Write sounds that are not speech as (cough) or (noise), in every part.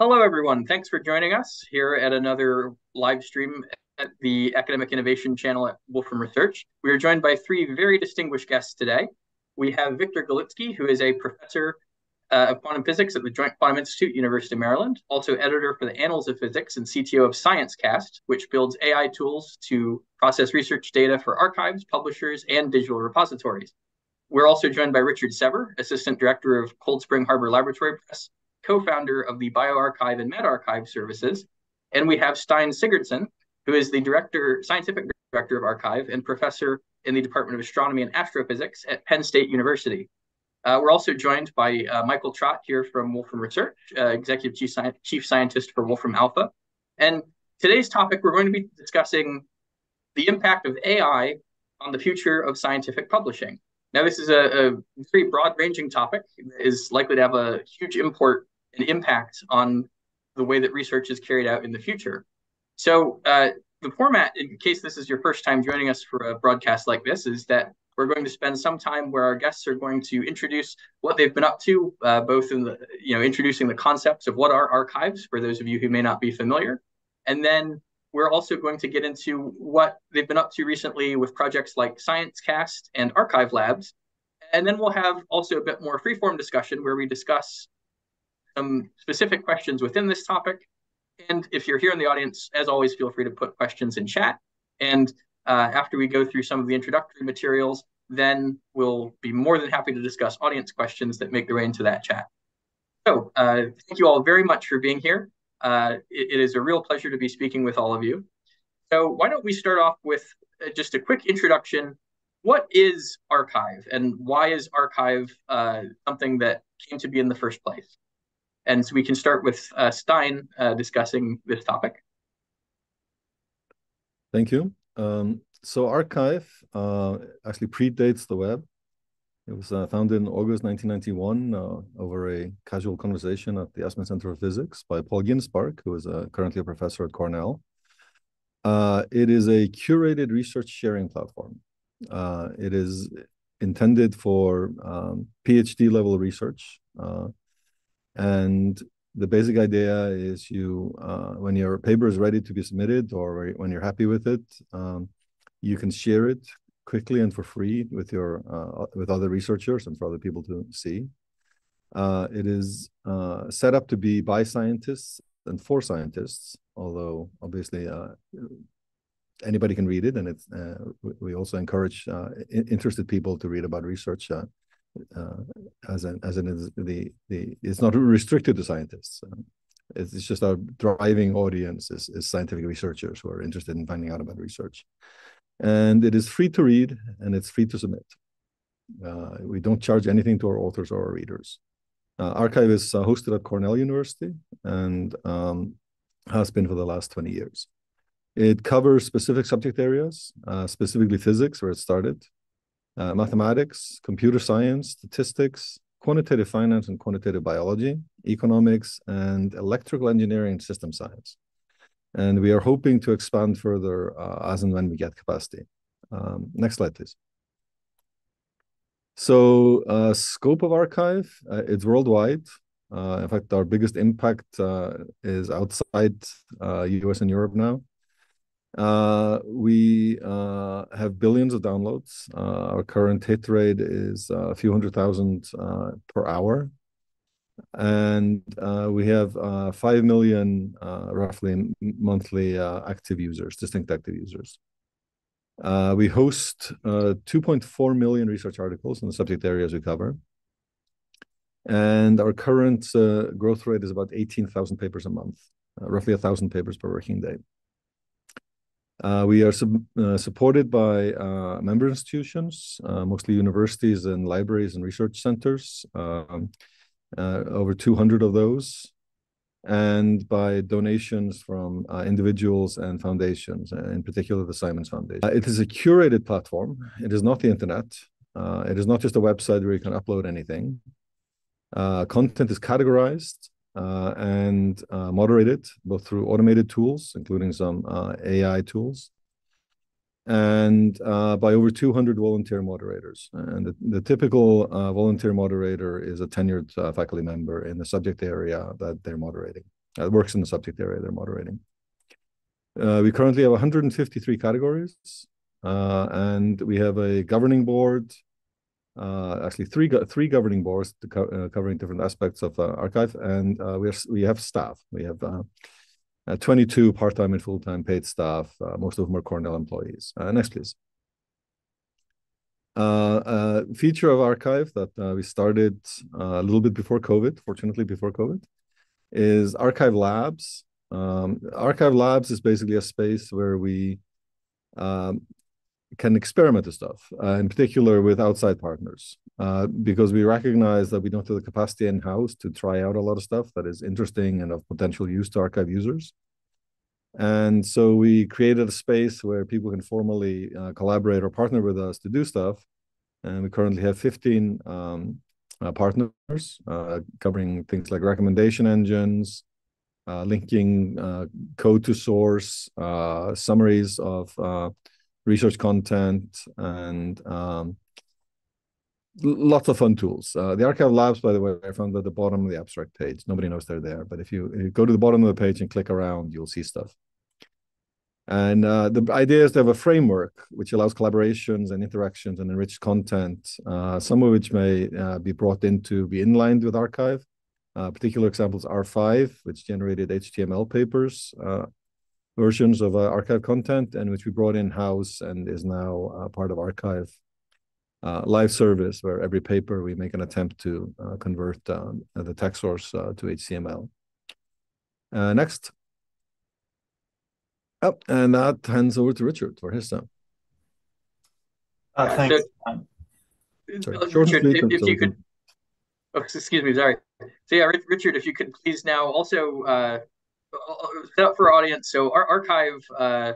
Hello, everyone. Thanks for joining us here at another live stream at the Academic Innovation Channel at Wolfram Research. We are joined by three very distinguished guests today. We have Victor Galitski, who is a professor uh, of quantum physics at the Joint Quantum Institute, University of Maryland, also editor for the Annals of Physics and CTO of ScienceCast, which builds AI tools to process research data for archives, publishers, and digital repositories. We're also joined by Richard Sever, Assistant Director of Cold Spring Harbor Laboratory Press, co-founder of the bioRxiv and medRxiv services. And we have Steinn Sigurðsson, who is the director, scientific director of arXiv and professor in the Department of Astronomy and Astrophysics at Penn State University. Uh, we're also joined by uh, Michael Trott here from Wolfram Research, uh, Executive Chief, Sci Chief Scientist for Wolfram Alpha. And today's topic, we're going to be discussing the impact of AI on the future of scientific publishing. Now, this is a, a very broad-ranging topic that is likely to have a huge import and impact on the way that research is carried out in the future. So uh, the format, in case this is your first time joining us for a broadcast like this, is that we're going to spend some time where our guests are going to introduce what they've been up to, uh, both in the, you know, introducing the concepts of what are archives for those of you who may not be familiar. And then we're also going to get into what they've been up to recently with projects like ScienceCast and arXiv Labs. And then we'll have also a bit more freeform discussion where we discuss some specific questions within this topic. And if you're here in the audience, as always, feel free to put questions in chat. And uh, after we go through some of the introductory materials, then we'll be more than happy to discuss audience questions that make their way into that chat. So uh, thank you all very much for being here. Uh, it, it is a real pleasure to be speaking with all of you. So why don't we start off with uh, just a quick introduction. What is arXiv and why is arXiv uh, something that came to be in the first place? And so we can start with uh, Steinn uh, discussing this topic. Thank you. Um, so arXiv actually predates the web. It was uh, founded in August 1991 uh, over a casual conversation at the Eastman Center for Physics by Paul Ginsparg, who is uh, currently a professor at Cornell. it is a curated research sharing platform. it is intended for um, PhD level research and the basic idea is you, uh, when your paper is ready to be submitted or when you're happy with it, um, you can share it quickly and for free with your uh, with other researchers and for other people to see. Uh, it is uh, set up to be by scientists and for scientists, although obviously uh, anybody can read it, and it's uh, we also encourage interested people to read about research uh, as an as an the the it's not restricted to scientists. It's, it's, just our driving audience is, is scientific researchers who are interested in finding out about research, and it is free to read and it's free to submit. Uh, we don't charge anything to our authors or our readers. Uh, arXiv is uh, hosted at Cornell University and um, has been for the last 20 years. It covers specific subject areas, uh, specifically physics, where it started, uh, mathematics, computer science, statistics, quantitative finance and quantitative biology, economics, and electrical engineering and system science. And we are hoping to expand further uh, as and when we get capacity. Um, next slide, please. So uh, scope of arXiv, uh, it's worldwide. Uh, in fact, our biggest impact uh, is outside US and Europe now. Uh, we uh, have billions of downloads. Uh, our current hit rate is uh, a few hundred thousand uh, per hour. And uh, we have 5 million roughly monthly active users, distinct active users. we host 2.4 million research articles in the subject areas we cover. And our current growth rate is about 18,000 papers a month, roughly 1,000 papers per working day. Uh, we are uh, supported by uh, member institutions, uh, mostly universities and libraries and research centers, um, uh, over 200 of those, and by donations from uh, individuals and foundations, in particular the Simons Foundation. it is a curated platform. It is not the internet. it is not just a website where you can upload anything. content is categorized uh, and uh, moderated both through automated tools, including some uh, AI tools, and by over 200 volunteer moderators. And the, the typical volunteer moderator is a tenured faculty member in the subject area that they're moderating. that works in the subject area they're moderating. Uh, we currently have 153 categories, uh, and we have a governing board, uh, actually three three governing boards co uh, covering different aspects of the arXiv, and uh, we have we have staff. We have 22 part-time and full-time paid staff. most of them are Cornell employees. next, please. Uh, a feature of arXiv that uh, we started uh, a little bit before COVID, fortunately before COVID, is arXiv Labs. Um, arXiv Labs is basically a space where we um, can experiment with stuff, uh, in particular with outside partners, uh, because we recognize that we don't have the capacity in house to try out a lot of stuff that is interesting and of potential use to arXiv users. And so we created a space where people can formally uh, collaborate or partner with us to do stuff. And we currently have 15 um, uh, partners uh, covering things like recommendation engines, uh, linking code to source, summaries of research content, and um, lots of fun tools. Uh, the arXiv Labs, by the way, I found at the bottom of the abstract page. Nobody knows they're there, but if you, if you, go to the bottom of the page and click around, you'll see stuff. And uh, the idea is to have a framework which allows collaborations and interactions and enriched content, uh, some of which may uh, be brought into be inlined with arXiv. Uh, particular examples ar5iv, which generated HTML papers, uh, versions of uh, arXiv content, and which we brought in-house and is now uh, part of arXiv uh, live service, where every paper we make an attempt to uh, convert um, the text source to HTML. next. Yep, and that hands over to Richard for his time. Uh, thanks. So, um, sorry, Richard, if, if you could, oh, excuse me, sorry. So yeah, Richard, if you could please now also uh, set up for audience. So our arXiv uh,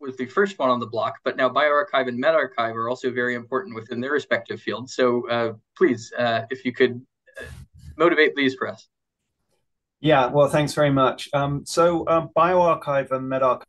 was the first one on the block, but now bioRxiv and medRxiv are also very important within their respective fields. So uh, please, uh, if you could uh, motivate these for us. Yeah, well, thanks very much. Um, so um, bioRxiv and medRxiv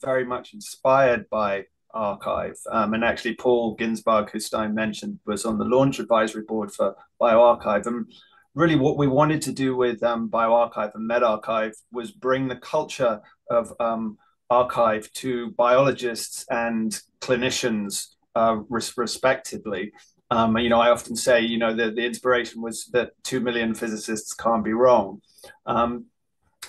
very much inspired by arXiv. Um, and actually, Paul Ginsparg, who Steinn mentioned, was on the launch advisory board for bioRxiv. And really, what we wanted to do with um, bioRxiv and medRxiv was bring the culture of um, arXiv to biologists and clinicians, uh, res respectively. Um, you know, I often say, you know, the, the inspiration was that two million physicists can't be wrong. Um,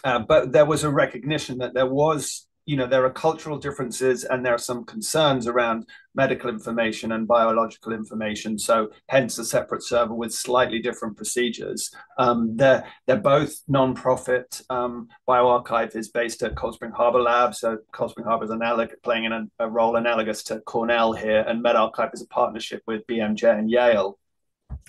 uh, but there was a recognition that there was, you know, there are cultural differences and there are some concerns around medical information and biological information. So hence a separate server with slightly different procedures. Um, they're, they're both non-profit. Um, bioRxiv is based at Cold Spring Harbor Lab. So Cold Spring Harbor is analog- playing a, a role analogous to Cornell here. And medRxiv is a partnership with BMJ and Yale.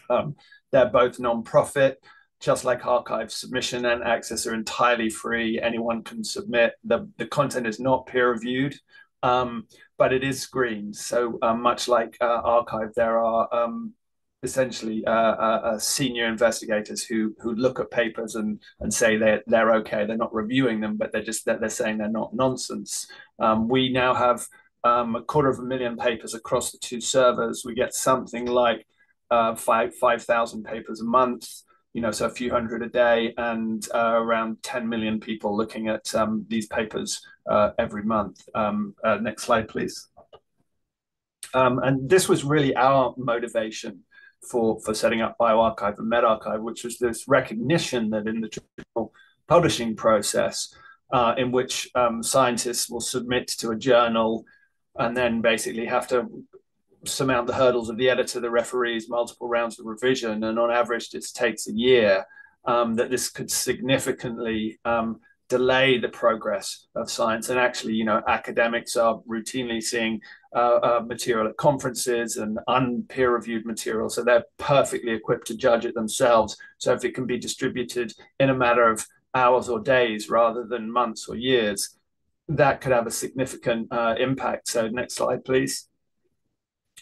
Um, they're both non-profit just like arXiv, submission and access are entirely free. Anyone can submit. The, the content is not peer reviewed, um, but it is screened. So uh, much like uh, arXiv, there are um, essentially uh, uh, uh, senior investigators who who look at papers and and say they're they're okay. They're not reviewing them, but they're just they're, they're saying they're not nonsense. Um, we now have um, a quarter of a million papers across the two servers. We get something like uh, five five thousand papers a month you know, so a few hundred a day and uh, around 10 million people looking at um, these papers uh, every month. Um, uh, next slide, please. Um, and this was really our motivation for, for setting up bioRxiv and medRxiv, which was this recognition that in the traditional publishing process, uh, in which um, scientists will submit to a journal and then basically have to surmount the hurdles of the editor, the referees, multiple rounds of revision, and on average, this takes a year. Um, that this could significantly um, delay the progress of science. And actually, you know, academics are routinely seeing uh, uh, material at conferences and unpeer-reviewed material, so they're perfectly equipped to judge it themselves. So if it can be distributed in a matter of hours or days rather than months or years, that could have a significant uh, impact. So next slide, please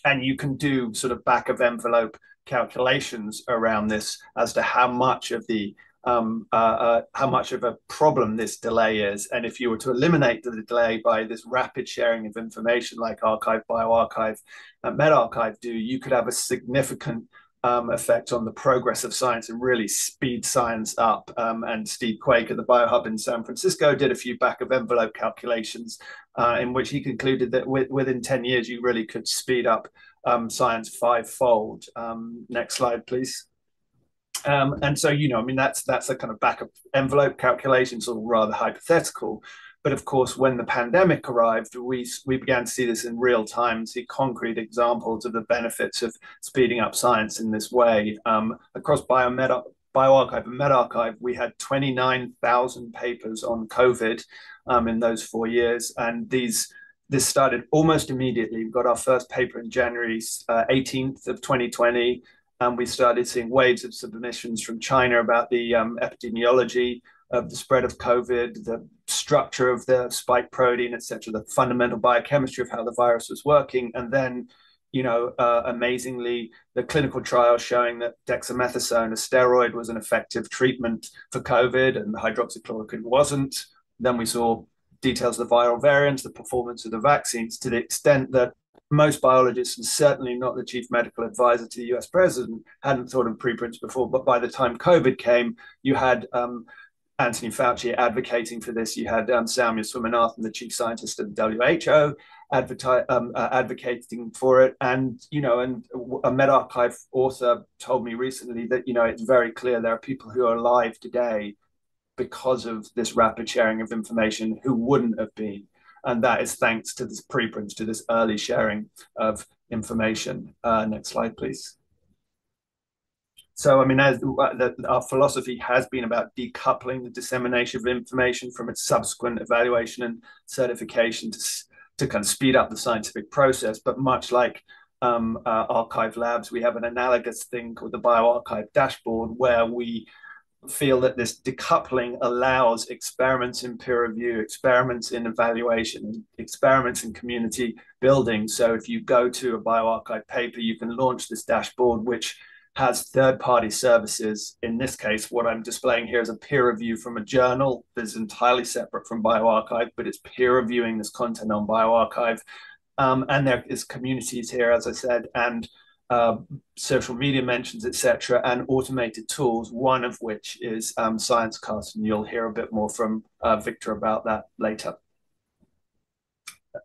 and you can do sort of back of envelope calculations around this as to how much of the um, uh, uh, how much of a problem this delay is. And if you were to eliminate the delay by this rapid sharing of information like arXiv, bioRxiv, and medRxiv do, you could have a significant um, effect on the progress of science and really speed science up. Um, and Steve Quake at the BioHub in San Francisco did a few back of envelope calculations uh, in which he concluded that with, within 10 years, you really could speed up um, science fivefold. Um, next slide, please. Um, and so, you know, I mean, that's that's a kind of back of envelope calculation, sort of rather hypothetical. But of course, when the pandemic arrived, we, we began to see this in real time, see concrete examples of the benefits of speeding up science in this way. Um, across biomed bioRxiv and medRxiv, we had 29,000 papers on COVID um, in those four years. And these this started almost immediately. We got our first paper in January uh, 18th of 2020. And we started seeing waves of submissions from China about the um, epidemiology of the spread of COVID, the structure of the spike protein, etc., the fundamental biochemistry of how the virus was working, and then, you know, uh, amazingly, the clinical trial showing that dexamethasone, a steroid, was an effective treatment for COVID, and hydroxychloroquine wasn't. Then we saw details of the viral variants, the performance of the vaccines, to the extent that most biologists, and certainly not the chief medical advisor to the US president, hadn't thought of preprints before. But by the time COVID came, you had um, Anthony Fauci advocating for this. You had um, Soumya Swaminathan, the chief scientist at the WHO, um, uh, advocating for it. And, you know, and a medRxiv author told me recently that, you know, it's very clear there are people who are alive today because of this rapid sharing of information who wouldn't have been. And that is thanks to this preprints, to this early sharing of information. Uh, next slide, please. So, I mean, as the, our philosophy has been about decoupling the dissemination of information from its subsequent evaluation and certification to, to kind of speed up the scientific process. But much like um, uh, arXiv Labs, we have an analogous thing called the bioRxiv dashboard where we feel that this decoupling allows experiments in peer review, experiments in evaluation, experiments in community building. So if you go to a bioRxiv paper, you can launch this dashboard, which has third-party services. In this case, what I'm displaying here is a peer review from a journal that is entirely separate from bioRxiv, but it's peer reviewing this content on bioRxiv. Um, and there is communities here, as I said, and uh, social media mentions, etc., and automated tools, one of which is um, ScienceCast, and you'll hear a bit more from uh, Victor about that later.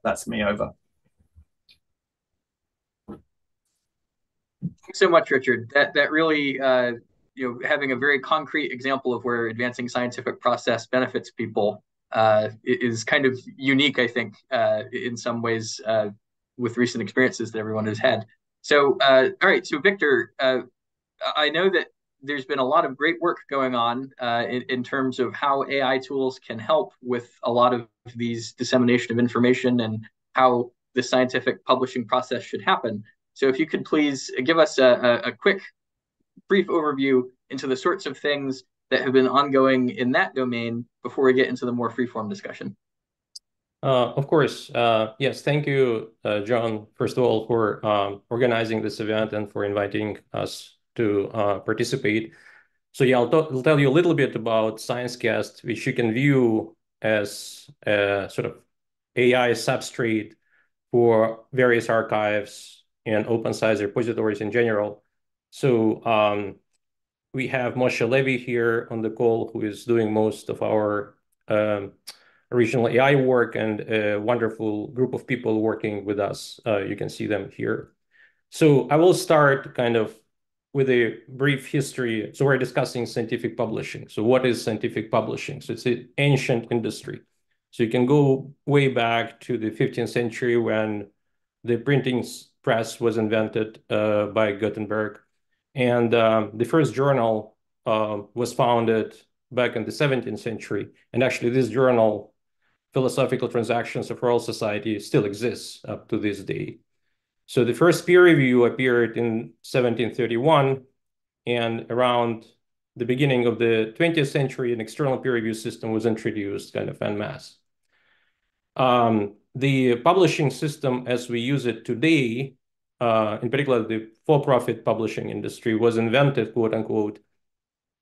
That's me over. Thanks so much, Richard. That that really, uh, you know, having a very concrete example of where advancing scientific process benefits people uh, is kind of unique, I think, uh, in some ways uh, with recent experiences that everyone has had. So, uh, all right. So, Victor, uh, I know that there's been a lot of great work going on in, in terms of how AI tools can help with a lot of these dissemination of information and how the scientific publishing process should happen. So if you could please give us a, a, quick, brief overview into the sorts of things that have been ongoing in that domain before we get into the more freeform discussion. Uh, of course. Uh, yes, thank you, uh, John, first of all, for um, organizing this event and for inviting us to uh, participate. So yeah, I'll, I'll, tell you a little bit about ScienceCast, which you can view as a sort of AI substrate for various archives and open science repositories in general. So um, we have Moshe Levy here on the call, who is doing most of our um, original AI work and a wonderful group of people working with us. Uh, you can see them here. So I will start kind of with a brief history. So we're discussing scientific publishing. So what is scientific publishing? So it's an ancient industry. So you can go way back to the 15th century when the printing press was invented uh, by Gutenberg. And um, the first journal uh, was founded back in the 17th century. And actually, this journal, Philosophical Transactions of Royal Society, still exists up to this day. So the first peer review appeared in 1731, and around the beginning of the 20th century, an external peer review system was introduced kind of en masse. Um, the publishing system as we use it today, uh, in particular the for-profit publishing industry, was invented, quote unquote,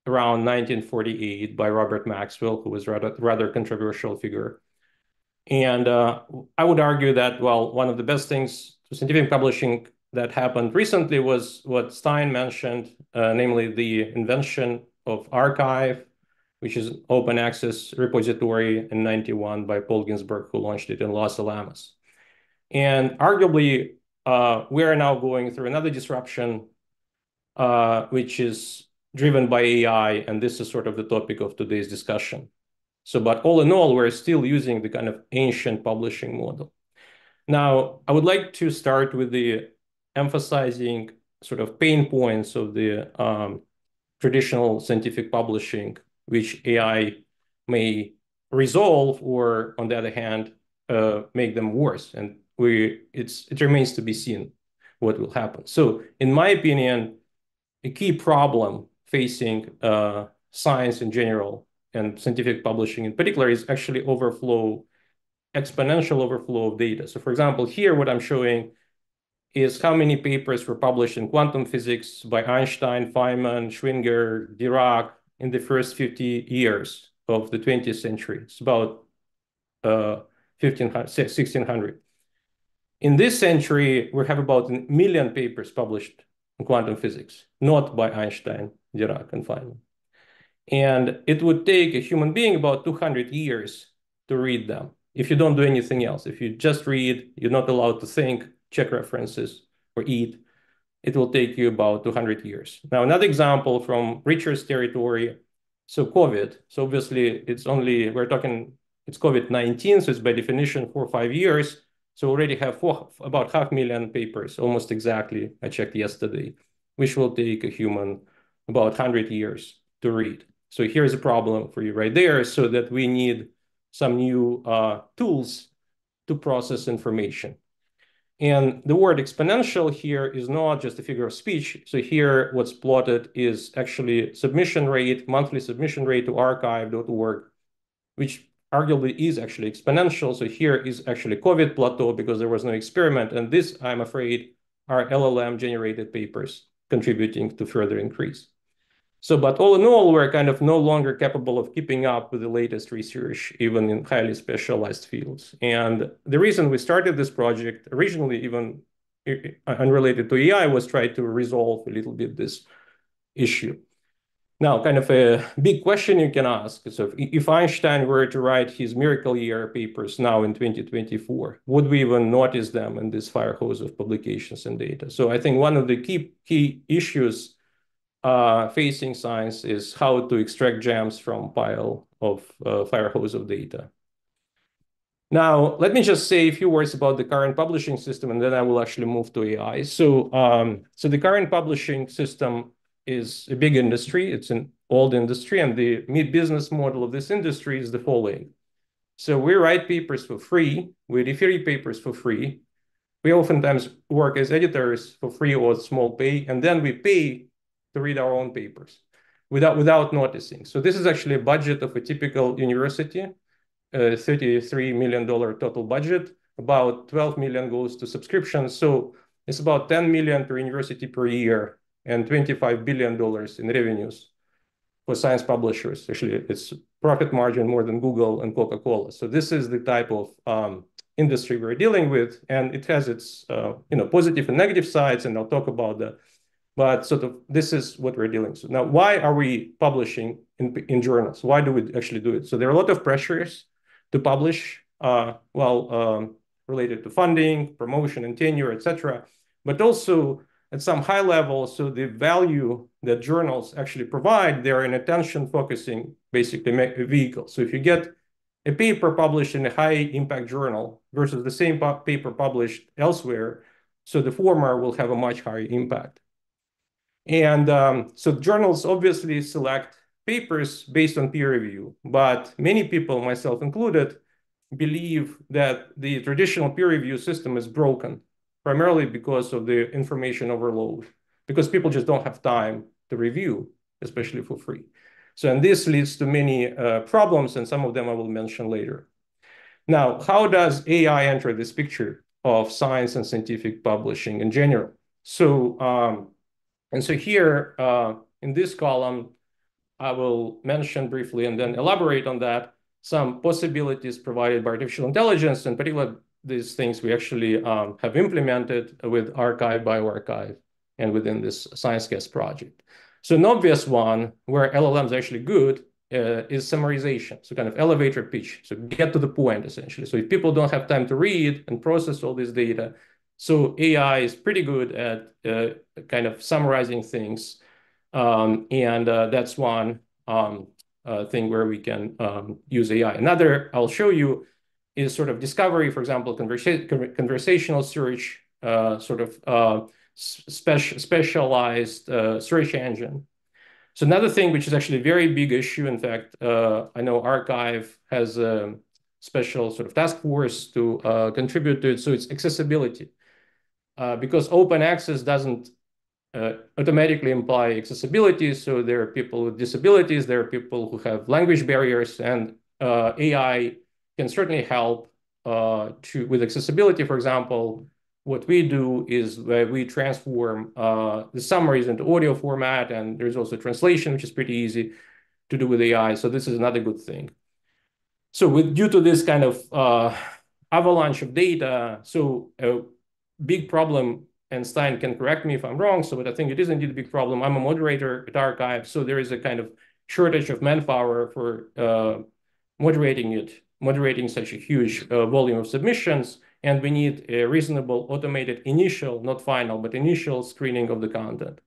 around 1948 by Robert Maxwell, who was rather rather controversial figure. And uh, I would argue that, well, one of the best things to scientific publishing that happened recently was what Steinn mentioned, uh, namely the invention of arXiv, which is open access repository in 91 by Paul Ginsparg, who launched it in Los Alamos. And arguably, uh, we are now going through another disruption, uh, which is driven by AI, and this is sort of the topic of today's discussion. So, but all in all, we're still using the kind of ancient publishing model. Now, I would like to start with the emphasizing sort of pain points of the um, traditional scientific publishing, which AI may resolve, or on the other hand, uh, make them worse. And we it's it remains to be seen what will happen. So, in my opinion, a key problem facing uh, science in general and scientific publishing in particular is actually overflow, exponential overflow of data. So, for example, here what I'm showing is how many papers were published in quantum physics by Einstein, Feynman, Schwinger, Dirac in the first 50 years of the 20th century. It's about uh, 1600. In this century, we have about a million papers published in quantum physics, not by Einstein, Dirac, and Feynman. And it would take a human being about 200 years to read them if you don't do anything else. If you just read, you're not allowed to think, check references, or eat, it will take you about 200 years. Now, another example from Richard's territory, so COVID. So obviously, it's only, we're talking, it's COVID-19, so it's by definition four or five years. So already have four, about half million papers, almost exactly, I checked yesterday, which will take a human about 100 years to read. So here's a problem for you right there, so that we need some new uh, tools to process information. And the word exponential here is not just a figure of speech. So here what's plotted is actually submission rate, monthly submission rate to arXiv.org, which arguably is actually exponential. So here is actually COVID plateau because there was no experiment. And this, I'm afraid, are LLM generated papers contributing to further increase. So, but all in all, we're kind of no longer capable of keeping up with the latest research, even in highly specialized fields. And the reason we started this project originally, even unrelated to AI, was try to resolve a little bit this issue. Now, kind of a big question you can ask So if, if Einstein were to write his miracle year papers now in 2024, would we even notice them in this fire hose of publications and data? So I think one of the key, key issues uh, facing science is how to extract gems from pile of uh, fire hose of data. Now, let me just say a few words about the current publishing system, and then I will actually move to AI. So, um, so the current publishing system is a big industry. It's an old industry, and the business model of this industry is the following. So we write papers for free. We refer papers for free. We oftentimes work as editors for free or small pay, and then we pay to read our own papers without, without noticing. So this is actually a budget of a typical university, a $33 million total budget. About 12 million goes to subscriptions. So it's about 10 million per university per year and $25 billion in revenues for science publishers. Actually, it's profit margin more than Google and Coca-Cola. So this is the type of um, industry we're dealing with, and it has its uh, you know positive and negative sides, and I'll talk about that. But sort of this is what we're dealing with. Now, why are we publishing in, in journals? Why do we actually do it? So there are a lot of pressures to publish, uh, well, um, related to funding, promotion, and tenure, etc. But also at some high level, so the value that journals actually provide, they're an attention-focusing, basically, vehicle. So if you get a paper published in a high-impact journal versus the same paper published elsewhere, so the former will have a much higher impact. And um, so journals obviously select papers based on peer review, but many people, myself included, believe that the traditional peer review system is broken, primarily because of the information overload, because people just don't have time to review, especially for free. So, and this leads to many uh, problems, and some of them I will mention later. Now, how does AI enter this picture of science and scientific publishing in general? So, um, and so here uh, in this column, I will mention briefly and then elaborate on that some possibilities provided by artificial intelligence, in particular these things we actually um, have implemented with arXiv bioRxiv and within this ScienceCast project. So an obvious one where LLM is actually good uh, is summarization, so kind of elevator pitch, so get to the point essentially. So if people don't have time to read and process all this data, so AI is pretty good at uh, kind of summarizing things, um, and uh, that's one um, uh, thing where we can um, use AI. Another I'll show you is sort of discovery, for example, conversa conversational search, uh, sort of uh, spe specialized uh, search engine. So another thing, which is actually a very big issue, in fact, I know arXiv has a special sort of task force to contribute to it. So it's accessibility. Uh, because open access doesn't uh, automatically imply accessibility. So there are people with disabilities, there are people who have language barriers, and uh, AI can certainly help uh, to with accessibility. For example, what we do is we transform uh, the summaries into audio format, and there's also translation, which is pretty easy to do with AI. So this is another good thing. So with due to this kind of avalanche of data, so big problem, and Steinn can correct me if I'm wrong, so but I think it is indeed a big problem. I'm a moderator at arXiv, so there is a kind of shortage of manpower for uh, moderating it, moderating such a huge uh, volume of submissions and we need a reasonable automated initial, not final, but initial screening of the content.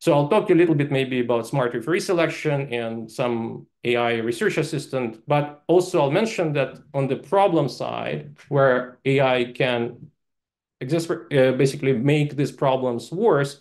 So I'll talk to you a little bit maybe about smart referee selection and some AI research assistant, but also I'll mention that on the problem side, where AI can basically make these problems worse,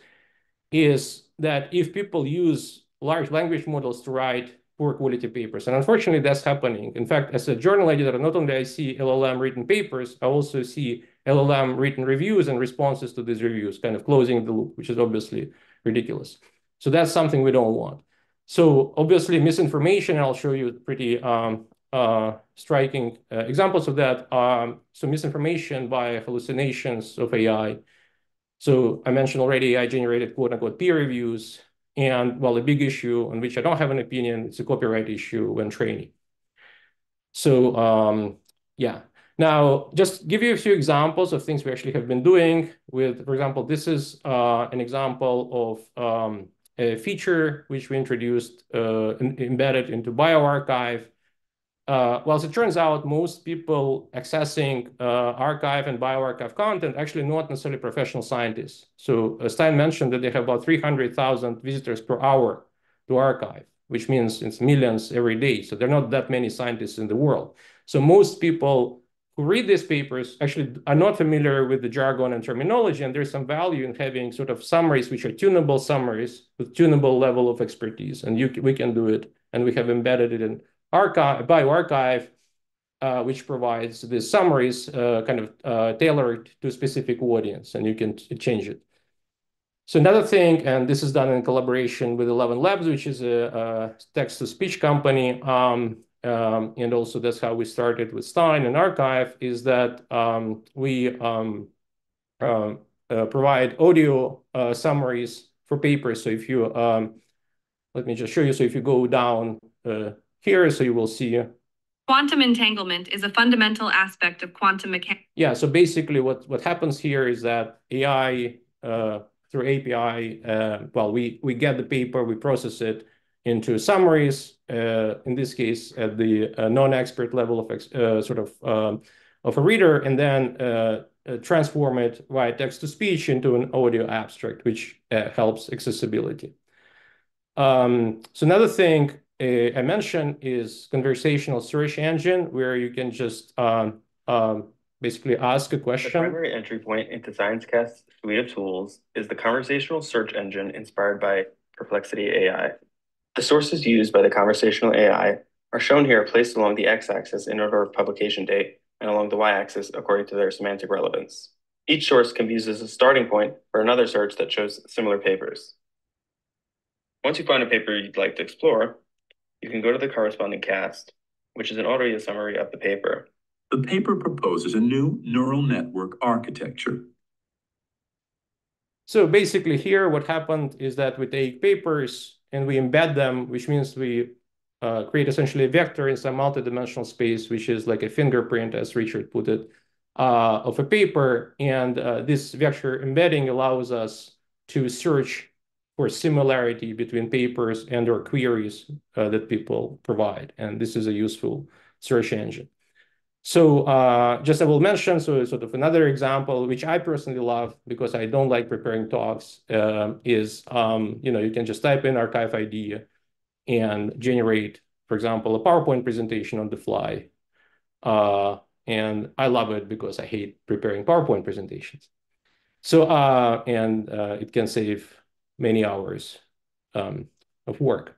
is that if people use large language models to write poor quality papers. And unfortunately, that's happening. In fact, as a journal editor, not only I see LLM written papers, I also see LLM written reviews and responses to these reviews, kind of closing the loop, which is obviously ridiculous. So that's something we don't want. So obviously misinformation, I'll show you pretty um, uh, striking uh, examples of that. Um, so misinformation by hallucinations of AI. So I mentioned already AI generated quote unquote peer reviews. And well, a big issue on which I don't have an opinion, it's a copyright issue when training. So um, yeah. Now, just give you a few examples of things we actually have been doing with, for example, this is uh, an example of um, a feature which we introduced uh, in, embedded into bioRxiv uh, well, as it turns out, most people accessing uh, arXiv and bioRxiv content actually not necessarily professional scientists. So uh, Steinn mentioned that they have about 300,000 visitors per hour to arXiv, which means it's millions every day. So there are not that many scientists in the world. So most people who read these papers actually are not familiar with the jargon and terminology, and there's some value in having sort of summaries which are tunable summaries with tunable level of expertise. And you, we can do it, and we have embedded it in arXiv, bioRxiv, uh, which provides the summaries uh, kind of uh, tailored to a specific audience, and you can change it. So another thing, and this is done in collaboration with Eleven Labs, which is a, a text-to-speech company, um, um, and also that's how we started with Steinn and arXiv, is that um, we um, um, uh, provide audio uh, summaries for papers. So if you, um, let me just show you. So if you go down uh, here, so you will see. Quantum entanglement is a fundamental aspect of quantum mechanics. Yeah, so basically what, what happens here is that AI uh, through API, uh, well, we, we get the paper, we process it into summaries, uh, in this case, at the uh, non-expert level of uh, sort of um, of a reader, and then uh, transform it via text-to-speech into an audio abstract, which helps accessibility. Um, so another thing I mentioned is conversational search engine, where you can just um, um, basically ask a question. The primary entry point into ScienceCast's suite of tools is the conversational search engine inspired by Perplexity AI. The sources used by the conversational AI are shown here placed along the x-axis in order of publication date and along the y-axis according to their semantic relevance. Each source can be used as a starting point for another search that shows similar papers. Once you find a paper you'd like to explore, you can go to the corresponding cast, which is an audio summary of the paper. The paper proposes a new neural network architecture. So basically here what happened is that we take papers and we embed them, which means we uh, create essentially a vector in some multidimensional space, which is like a fingerprint, as Richard put it. uh, of a paper. And uh, this vector embedding allows us to search for similarity between papers and or queries uh, that people provide. And this is a useful search engine. So uh, just I will mention, so sort of another example, which I personally love because I don't like preparing talks, uh, is, um, you know, you can just type in arXiv ID and generate, for example, a PowerPoint presentation on the fly. Uh, and I love it because I hate preparing PowerPoint presentations. So, uh, and uh, it can save many hours um, of work.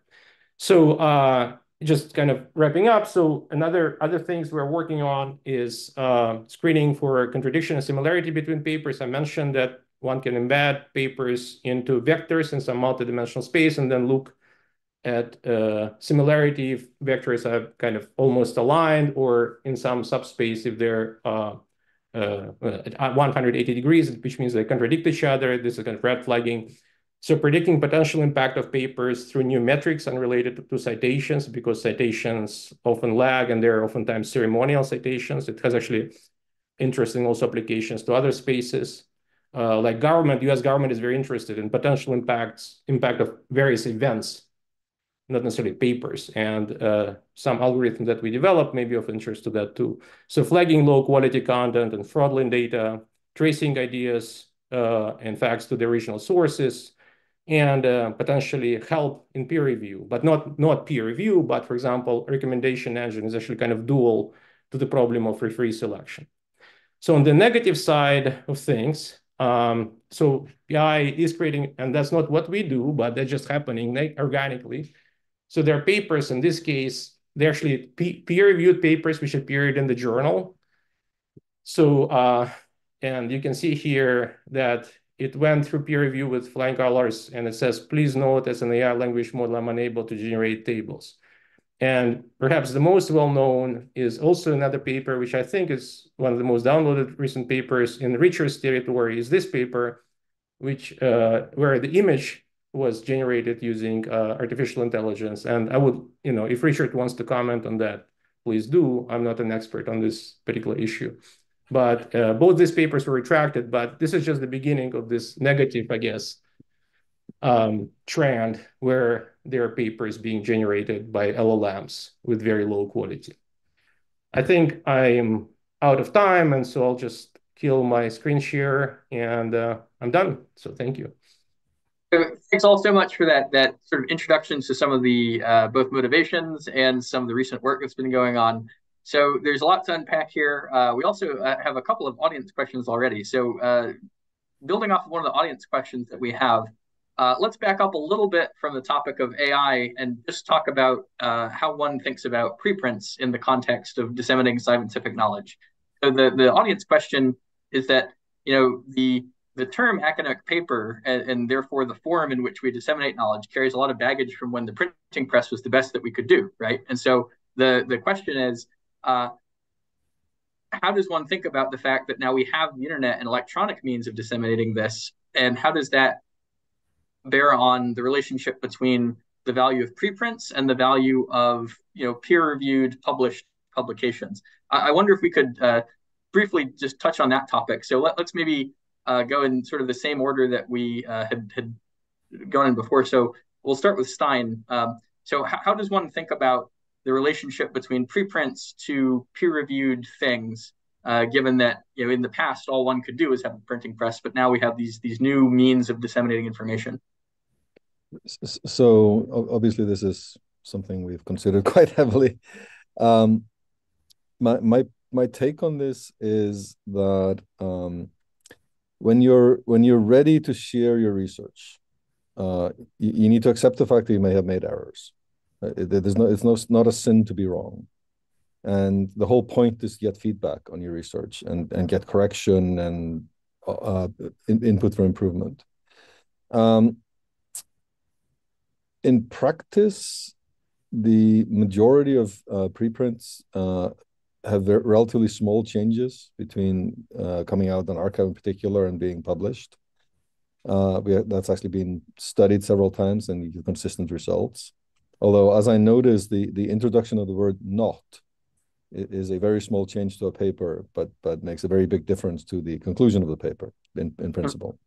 So uh, just kind of wrapping up. So another other things we're working on is uh, screening for contradiction and similarity between papers. I mentioned that one can embed papers into vectors in some multidimensional space and then look at uh, similarity if vectors are kind of almost aligned or in some subspace if they're uh, uh, at 180 degrees, which means they contradict each other. This is kind of red flagging. So predicting potential impact of papers through new metrics unrelated to, citations, because citations often lag and they're oftentimes ceremonial citations. It has actually interesting also applications to other spaces. Uh, like government, US government is very interested in potential impacts, impact of various events, not necessarily papers. And uh, some algorithm that we developed may be of interest to that too. So flagging low quality content and fraudulent data, tracing ideas uh, and facts to the original sources, and uh, potentially help in peer review, but not, not peer review, but for example, recommendation engine is actually kind of dual to the problem of referee selection. So on the negative side of things, um, so AI is creating, and that's not what we do, but that's just happening organically. So there are papers, in this case, they're actually peer-reviewed papers which appeared in the journal. So, uh, and you can see here that it went through peer review with flying colors, and it says, please note as an AI language model, I'm unable to generate tables. And perhaps the most well-known is also another paper, which I think is one of the most downloaded recent papers in Richard's territory, is this paper, which uh, where the image was generated using uh, artificial intelligence. And I would, you know, if Richard wants to comment on that, please do. I'm not an expert on this particular issue. But uh, both these papers were retracted, but this is just the beginning of this negative, I guess, um, trend where there are papers being generated by LLMs with very low quality. I think I'm out of time, and so I'll just kill my screen share, and uh, I'm done. So thank you. Thanks all so much for that that sort of introduction to some of the uh, both motivations and some of the recent work that's been going on. So there's a lot to unpack here. Uh, we also uh, have a couple of audience questions already. So uh, building off of one of the audience questions that we have, uh, let's back up a little bit from the topic of AI and just talk about uh, how one thinks about preprints in the context of disseminating scientific knowledge. So the, the audience question is that, you know, the the term academic paper and, and, therefore the form in which we disseminate knowledge carries a lot of baggage from when the printing press was the best that we could do, right? And so the the question is, uh, how does one think about the fact that now we have the internet and electronic means of disseminating this, and how does that bear on the relationship between the value of preprints and the value of you know peer-reviewed published publications? I, I wonder if we could uh, briefly just touch on that topic. So let, us maybe uh, go in sort of the same order that we uh, had had gone in before. So we'll start with Steinn. Um, so how, how does one think about the relationship between preprints to peer-reviewed things, uh, given that you know in the past all one could do is have a printing press, but now we have these these new means of disseminating information. So obviously, this is something we've considered (laughs) quite heavily. Um, my my my take on this is that um, when you're when you're ready to share your research, uh, you, you, need to accept the fact that you may have made errors. Uh, there's no, it's no, not a sin to be wrong. And the whole point is get feedback on your research and, and get correction and uh, uh in, input for improvement. Um, in practice, the majority of uh, preprints uh, have relatively small changes between uh, coming out on arXiv in particular and being published. Uh, we, that's actually been studied several times and you get consistent results. Although, as I noticed, the, the introduction of the word not is a very small change to a paper, but but makes a very big difference to the conclusion of the paper in, in principle.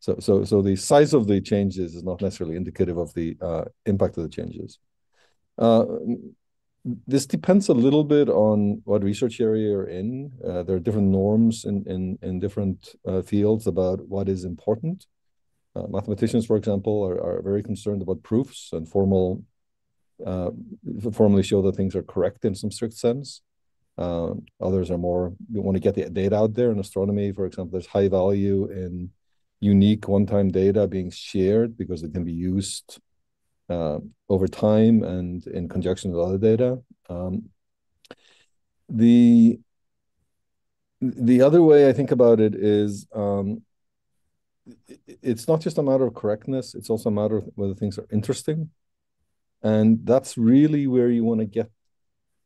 So so so the size of the changes is not necessarily indicative of the uh, impact of the changes. Uh, this depends a little bit on what research area you're in. Uh, there are different norms in in, in different uh, fields about what is important. Uh, mathematicians, for example, are, are very concerned about proofs and formal uh, formally show that things are correct in some strict sense. Uh, others are more you want to get the data out there in astronomy, for example. There's high value in unique one-time data being shared because it can be used uh, over time and in conjunction with other data. Um, the the other way I think about it is um, it's not just a matter of correctness; it's also a matter of whether things are interesting. And that's really where you want to get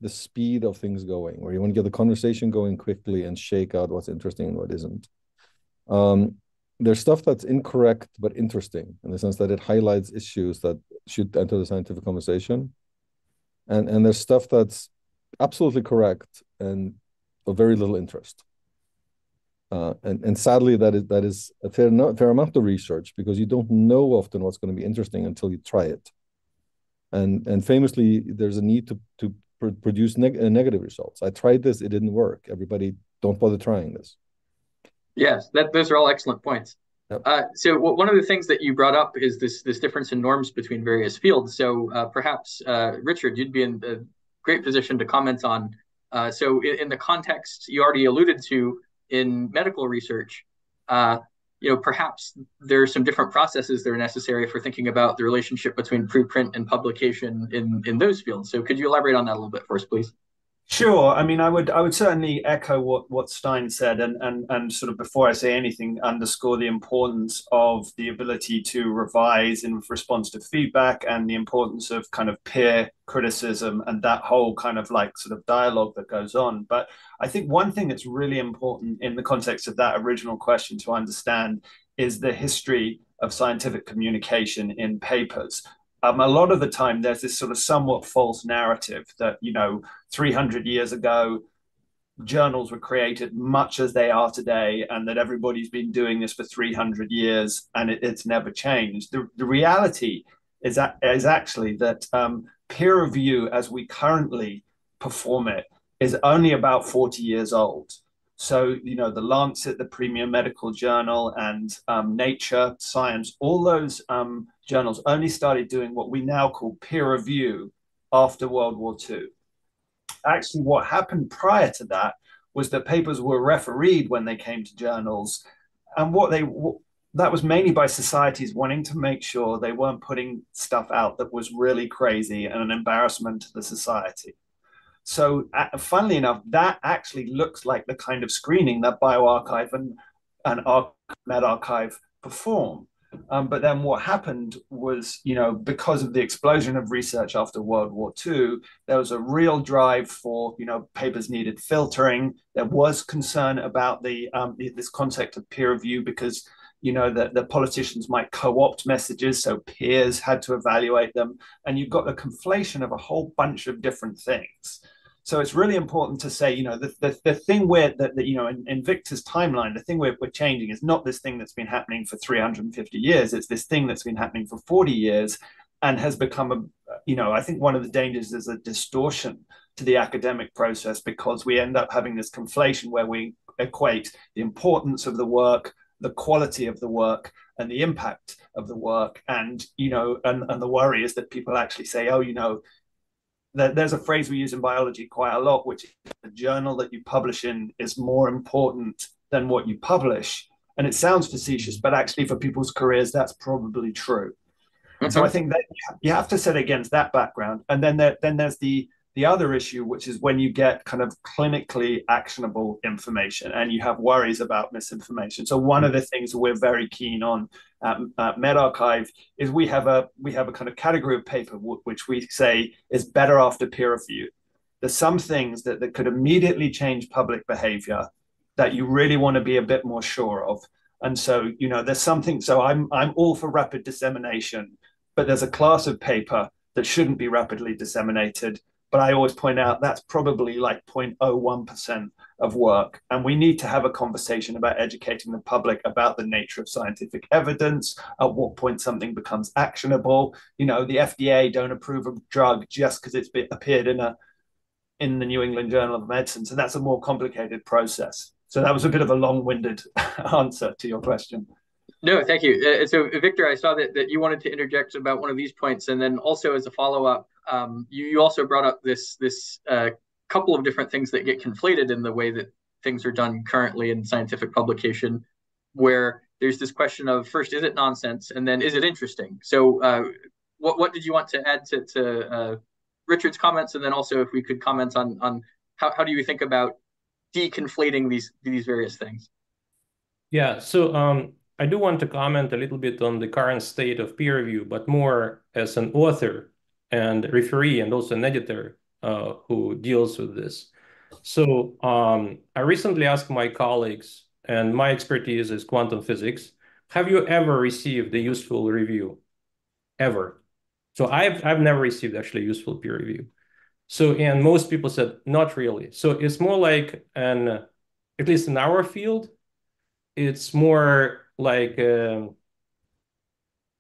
the speed of things going, where you want to get the conversation going quickly and shake out what's interesting and what isn't. Um, there's stuff that's incorrect but interesting in the sense that it highlights issues that should enter the scientific conversation. And and there's stuff that's absolutely correct and of very little interest. Uh, and and sadly, that is that is a fair fair amount of research because you don't know often what's going to be interesting until you try it and and famously there's a need to to pr produce neg uh, negative results. I tried this it didn't work. Everybody don't bother trying this. Yes that those are all excellent points. Yep. uh, so one of the things that you brought up is this this difference in norms between various fields. So uh, perhaps uh, richard you'd be in a great position to comment on uh, so in, in, the context you already alluded to in medical research uh, you know, perhaps there are some different processes that are necessary for thinking about the relationship between preprint and publication in in those fields. So could you elaborate on that a little bit for us, please? Sure. I mean, I would I would certainly echo what what Steinn said, and and and sort of before I say anything, underscore the importance of the ability to revise in response to feedback, and the importance of kind of peer criticism and that whole kind of like sort of dialogue that goes on. But I think one thing that's really important in the context of that original question to understand is the history of scientific communication in papers um, a lot of the time there's this sort of somewhat false narrative that you know 300 years ago journals were created much as they are today and that everybody's been doing this for 300 years and it, it's never changed the, the reality is that is actually that um, peer review as we currently perform it is only about 40 years old so, you know, the Lancet, the Premier Medical Journal, and um, Nature, Science, all those um, journals only started doing what we now call peer review after World War II. Actually, what happened prior to that was that papers were refereed when they came to journals, and what they that was mainly by societies wanting to make sure they weren't putting stuff out that was really crazy and an embarrassment to the society. So, uh, funnily enough, that actually looks like the kind of screening that bioRxiv and, and medRxiv perform. Um, but then what happened was, you know, because of the explosion of research after World War II, there was a real drive for, you know, papers needed filtering. There was concern about the um, this concept of peer review because, you know, the, the politicians might co-opt messages, so peers had to evaluate them, and you've got the conflation of a whole bunch of different things. So it's really important to say, you know, the, the, the thing where that, you know, in, in Victor's timeline, the thing we're, we're changing is not this thing that's been happening for 350 years. It's this thing that's been happening for 40 years and has become a, you know, I think one of the dangers is a distortion to the academic process because we end up having this conflation where we equate the importance of the work, the quality of the work, and the impact of the work. And, you know, and, and the worry is that people actually say, oh, you know, there's a phrase we use in biology quite a lot, which is the journal that you publish in is more important than what you publish. And it sounds facetious, but actually for people's careers, that's probably true. Mm-hmm. So I think that you have to set against that background. And then there, then there's the the other issue, which is when you get kind of clinically actionable information and you have worries about misinformation. So one of the things we're very keen on um, at, at medRxiv is we have a we have a kind of category of paper which we say is better after peer review. There's some things that, that could immediately change public behavior that you really want to be a bit more sure of. And so, you know, there's something. So I'm I'm all for rapid dissemination, but there's a class of paper that shouldn't be rapidly disseminated but I always point out that's probably like 0.01% of work. And we need to have a conversation about educating the public about the nature of scientific evidence, at what point something becomes actionable. You know, the FDA don't approve a drug just because it's appeared in a in the New England Journal of Medicine. So that's a more complicated process. So that was a bit of a long-winded (laughs) answer to your question. No, thank you. Uh, so, Victor, I saw that, that you wanted to interject about one of these points, and then also as a follow-up, um, you, you also brought up this this uh, couple of different things that get conflated in the way that things are done currently in scientific publication, where there's this question of first, is it nonsense, and then is it interesting? So, uh, what what did you want to add to to uh, Richard's comments, and then also if we could comment on on how how do you think about deconflating these these various things? Yeah. So um, I do want to comment a little bit on the current state of peer review, but more as an author and referee and also an editor uh, who deals with this. So um, I recently asked my colleagues, and my expertise is quantum physics. Have you ever received a useful review? Ever? So I've I've never received actually useful peer review. So and most people said not really. So it's more like an at least in our field, it's more like um,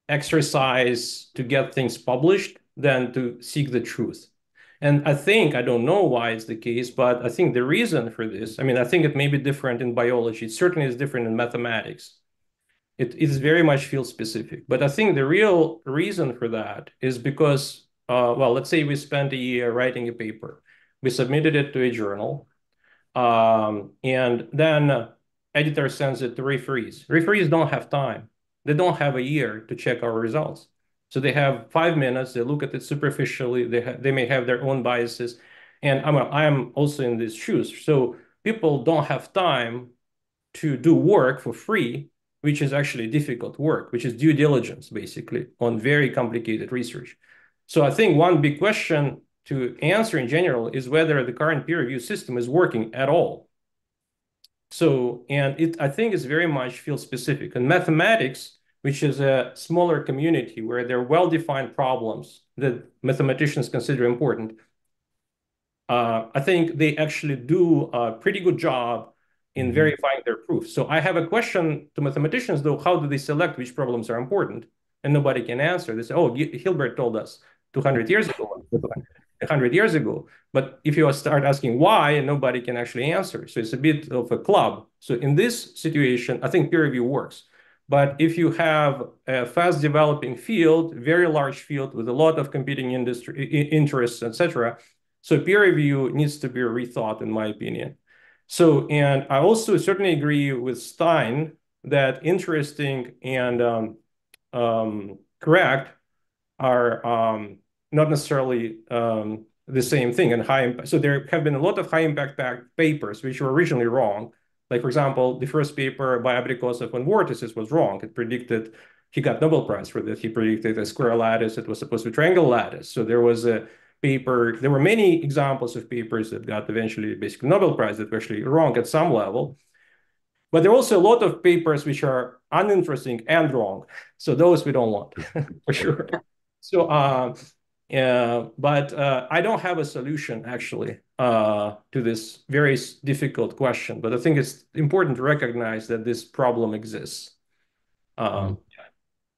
exercise to get things published than to seek the truth. And I think, I don't know why it's the case, but I think the reason for this, I mean, I think it may be different in biology. It certainly is different in mathematics. It is very much field specific. But I think the real reason for that is because, uh, well, let's say we spent a year writing a paper. We submitted it to a journal. Um, and then uh, editor sends it to referees. Referees don't have time. They don't have a year to check our results. So they have five minutes. They look at it superficially. They they may have their own biases, and I'm I am also in these shoes. So people don't have time to do work for free, which is actually difficult work, which is due diligence basically on very complicated research. So I think one big question to answer in general is whether the current peer review system is working at all. So, and it I think is very much field specific. And mathematics which is a smaller community where there are well-defined problems that mathematicians consider important. Uh, I think they actually do a pretty good job in mm-hmm. verifying their proofs. So I have a question to mathematicians, though, how do they select which problems are important? And nobody can answer. They say, oh, Hilbert told us 200 years ago, 100 years ago. But if you start asking why, nobody can actually answer. So it's a bit of a club. So in this situation, I think peer review works. But if you have a fast developing field, very large field with a lot of competing industry interests, etc., so peer review needs to be rethought, in my opinion. So, and I also certainly agree with Steinn that interesting and um, um, correct are um, not necessarily um, the same thing and high impact. So there have been a lot of high impact papers which were originally wrong like, for example, the first paper by Abrikosov on vortices was wrong. It predicted, he got Nobel Prize for that. He predicted a square lattice. It was supposed to be triangle lattice. So there was a paper, there were many examples of papers that got eventually basically Nobel Prize that were actually wrong at some level. But there are also a lot of papers which are uninteresting and wrong. So those we don't want (laughs) for sure. So uh, uh, but uh, I don't have a solution actually uh, to this very difficult question. But I think it's important to recognize that this problem exists. Um,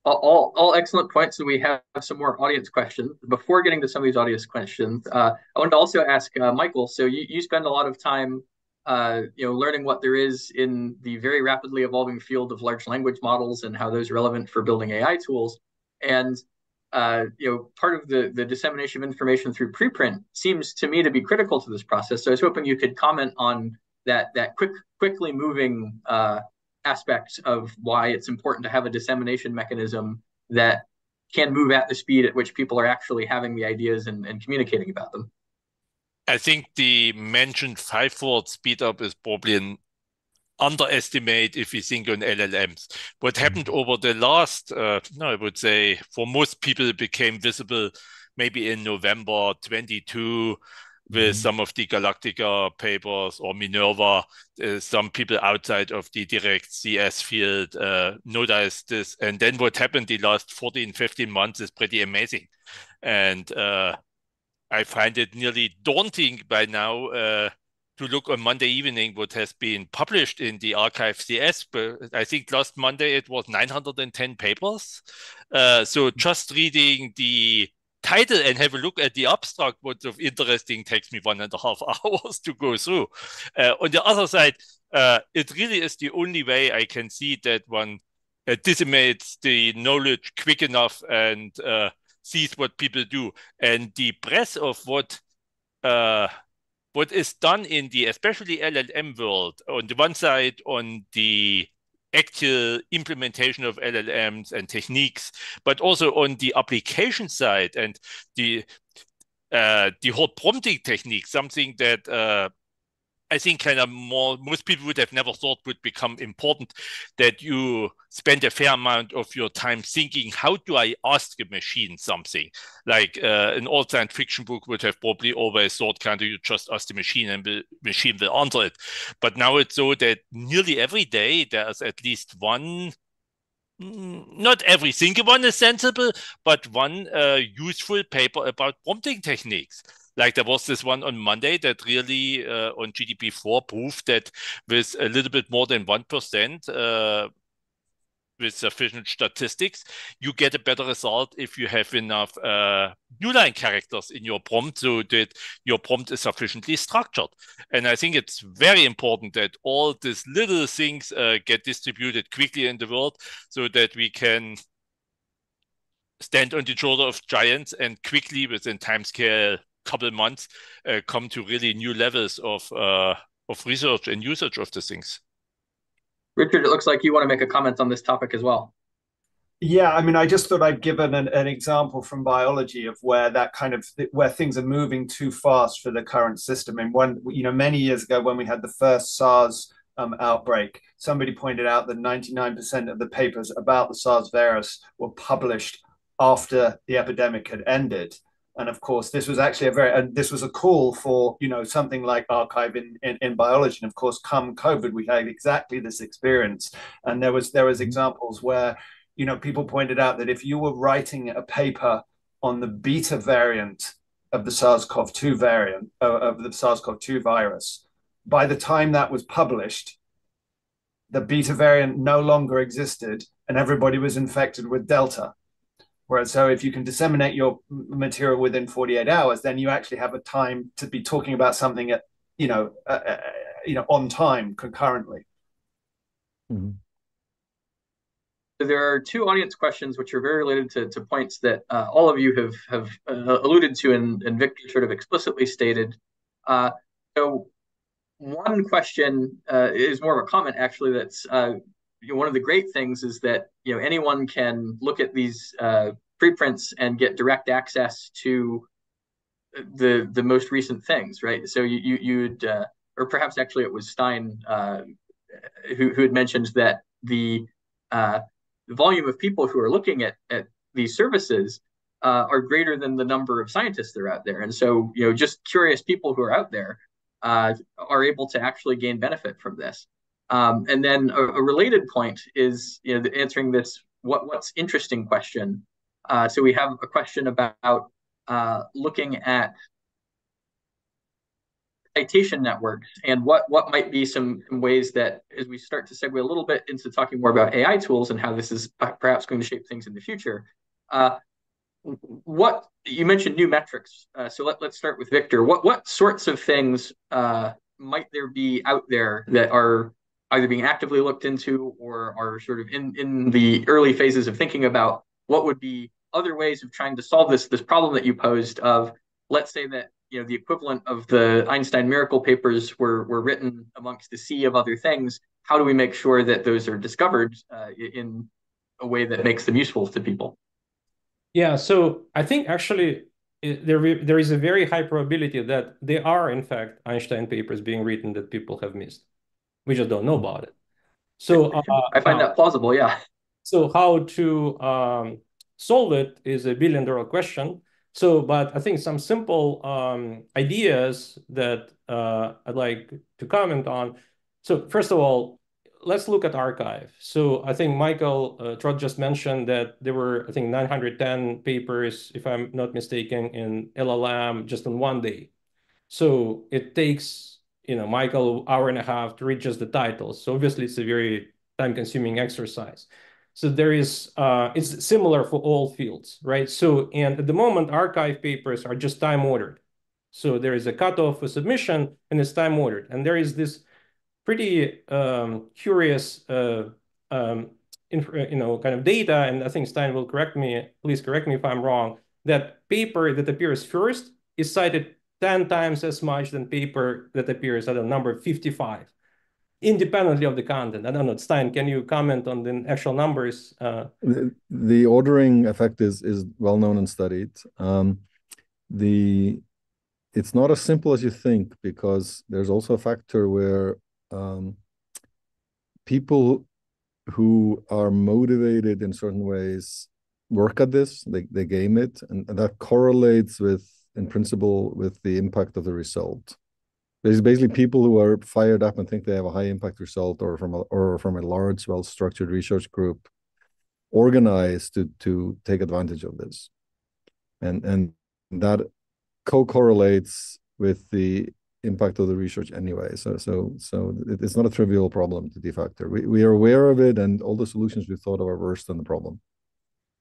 all, all excellent points, and we have some more audience questions. Before getting to some of these audience questions, uh, I wanted to also ask uh, Michael. So you, you spend a lot of time, you know, learning what there is in the very rapidly evolving field of large language models and how those are relevant for building AI tools. And uh, you know, part of the, the dissemination of information through preprint seems to me to be critical to this process. So I was hoping you could comment on that that quick quickly moving uh, aspect of why it's important to have a dissemination mechanism that can move at the speed at which people are actually having the ideas and, and communicating about them. I think the mentioned five-fold speed up is probably an underestimate if we think on LLMs. What mm-hmm. happened over the last, uh, no, I would say for most people, became visible maybe in November 22 with mm. some of the Galactica papers or Minerva. Uh, some people outside of the direct CS field uh, noticed this. And then what happened the last 14, 15 months is pretty amazing. And uh, I find it nearly daunting by now uh, to look on Monday evening what has been published in the arXiv CS. But I think last Monday it was 910 papers. Uh, so just reading the title and have a look at the abstract, what's of interesting takes me one and a half (laughs) hours to go through. Uh, on the other side, uh, it really is the only way I can see that one uh, disseminates the knowledge quick enough and uh, sees what people do. And the breadth of what uh, what is done in the especially LLM world, on the one side, on the actual implementation of LLMs and techniques, but also on the application side and the uh, the whole prompting technique, something that uh, I think kind of more most people would have never thought would become important that you spend a fair amount of your time thinking how do I ask a machine something? Like uh, an old science fiction book would have probably always thought kind of you just ask the machine and the machine will answer it? But now it's so that nearly every day there's at least one mm, not every single one is sensible, but one uh, useful paper about prompting techniques like there was this one on Monday that really uh, on GPT-4 proved that with a little bit more than 1%, uh, with sufficient statistics, you get a better result if you have enough uh, new line characters in your prompt so that your prompt is sufficiently structured. And I think it's very important that all these little things uh, get distributed quickly in the world so that we can stand on the shoulder of giants and quickly within time scale couple months uh, come to really new levels of uh, of research and usage of the things. Richard, it looks like you want to make a comment on this topic as well. Yeah, I mean, I just thought I'd give an, an example from biology of where that kind of where things are moving too fast for the current system. And when you know, many years ago, when we had the first SARS um, outbreak, somebody pointed out that 99% of the papers about the SARS virus were published after the epidemic had ended and of course this was actually a very and this was a call for you know something like arXiv in, in, in biology. And of course come covid we had exactly this experience. And there was there was examples where you know people pointed out that if you were writing a paper on the beta variant of the SARS-CoV-2 variant uh, of the SARS-CoV-2 virus by the time that was published the beta variant no longer existed and everybody was infected with delta Whereas, so if you can disseminate your material within 48 hours, then you actually have a time to be talking about something at, you know, uh, uh, you know, on time concurrently. Mm-hmm. There are two audience questions which are very related to, to points that uh, all of you have have uh, alluded to and, and Victor sort of explicitly stated. Uh, so one question uh, is more of a comment actually that's you know, one of the great things is that you know anyone can look at these uh, preprints and get direct access to the the most recent things, right? So you, you you'd uh, or perhaps actually it was Steinn uh, who who had mentioned that the uh, volume of people who are looking at at these services uh, are greater than the number of scientists that are out there, and so you know just curious people who are out there uh, are able to actually gain benefit from this. Um, and then a, a, related point is you know answering this what what's interesting question. Uh, so we have a question about uh, looking at citation networks and what what might be some, some ways that as we start to segue a little bit into talking more about AI tools and how this is perhaps going to shape things in the future. Uh, what you mentioned new metrics. Uh, so let, let's start with Victor. What what sorts of things uh, might there be out there that are either being actively looked into or are sort of in, in the early phases of thinking about what would be other ways of trying to solve this this problem that you posed of let's say that you know the equivalent of the Einstein miracle papers were were written amongst the sea of other things how do we make sure that those are discovered uh, in a way that makes them useful to people? Yeah so i think actually there there is a very high probability that there are in fact einstein papers being written that people have missed we just don't know about it. So uh, I find that plausible. Yeah. So how to um, solve it is a billion dollar question. So, but I think some simple um, ideas that uh, I'd like to comment on. So first of all, let's look at arXiv. So I think Michael uh, Trott just mentioned that there were, I think, 910 papers, if I'm not mistaken, in LLM just on one day. So it takes, you know, Michael hour and a half to read just the titles. So obviously it's a very time-consuming exercise. So there is, uh, it's similar for all fields, right? So, and at the moment, arXiv papers are just time-ordered. So there is a cutoff for submission and it's time-ordered. And there is this pretty um, curious, uh, um, you know, kind of data, and I think Steinn will correct me, please correct me if I'm wrong, that paper that appears first is cited 10 times as much than paper that appears at a number 55, independently of the content. I don't know, Stein, can you comment on the actual numbers? Uh, the, the, ordering effect is, is well known and studied. Um, the it's not as simple as you think because there's also a factor where um, people who are motivated in certain ways work at this they, they game it and, and that correlates with in principle with the impact of the result there's basically people who are fired up and think they have a high impact result or from a, or from a large well structured research group organized to to take advantage of this and and that co-correlates with the impact of the research anyway. So so so it's not a trivial problem to defactor. We we are aware of it, and all the solutions we thought of are worse than the problem.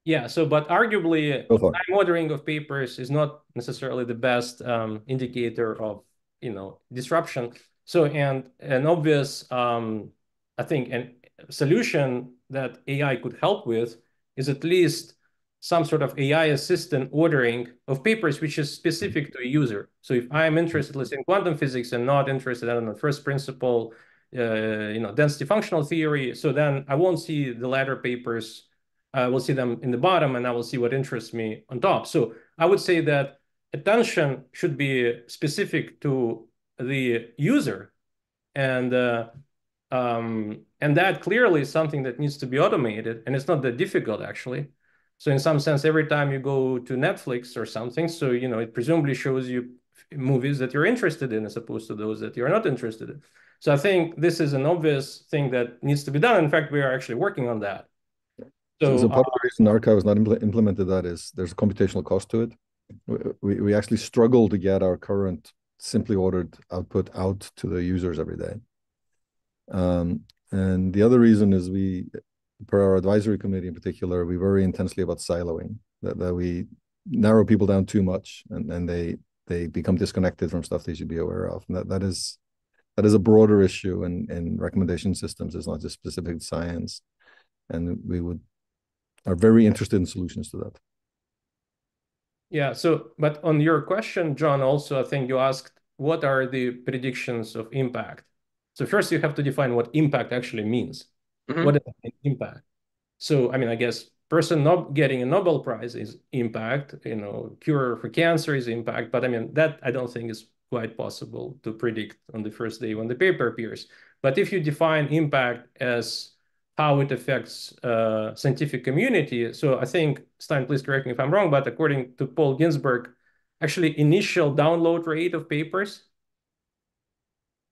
Yeah. So, but arguably, time ordering of papers is not necessarily the best um, indicator of you know disruption. So, and an obvious, um, I think, an solution that AI could help with is at least some sort of AI assistant ordering of papers which is specific to a user. So if I'm interested, let's say, in quantum physics and not interested in the first principle, uh, you know, density functional theory, so then I won't see the latter papers. I will see them in the bottom, and I will see what interests me on top. So I would say that attention should be specific to the user, and uh, um, and that clearly is something that needs to be automated, and it's not that difficult actually. So in some sense, every time you go to Netflix or something, so you know it presumably shows you movies that you're interested in as opposed to those that you're not interested in. So I think this is an obvious thing that needs to be done. In fact, we are actually working on that. So, so part uh, of the reason arXiv has not impl implemented that is there's a computational cost to it. We, we actually struggle to get our current simply ordered output out to the users every day. Um, and the other reason is we per our advisory committee in particular, we worry intensely about siloing, that, that we narrow people down too much and, and they they become disconnected from stuff they should be aware of. And that, that is that is a broader issue in, in recommendation systems. It's not just specific science. And we would are very interested in solutions to that. Yeah. So, but on your question, John, also, I think you asked what are the predictions of impact? So first you have to define what impact actually means. Mm-hmm. What is the impact? So, I mean, I guess person not getting a Nobel Prize is impact, you know, cure for cancer is impact, but I mean, that I don't think is quite possible to predict on the first day when the paper appears. But if you define impact as how it affects uh, scientific community, so I think, Steinn, please correct me if I'm wrong, but according to Paul Ginsparg, actually initial download rate of papers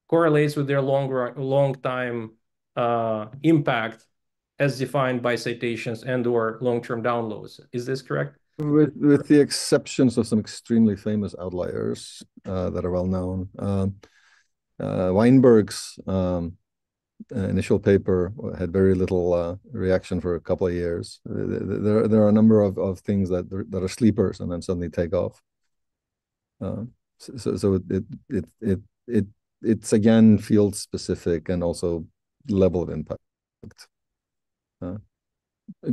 correlates with their long, long time uh, impact as defined by citations and or long-term downloads. Is this correct? With, with the exceptions of some extremely famous outliers uh, that are well known. Um, uh, Weinberg's um, initial paper had very little uh, reaction for a couple of years. There, there are a number of, of things that that are sleepers and then suddenly take off. Uh, so, so it, it it it it's again field specific and also level of impact. Uh,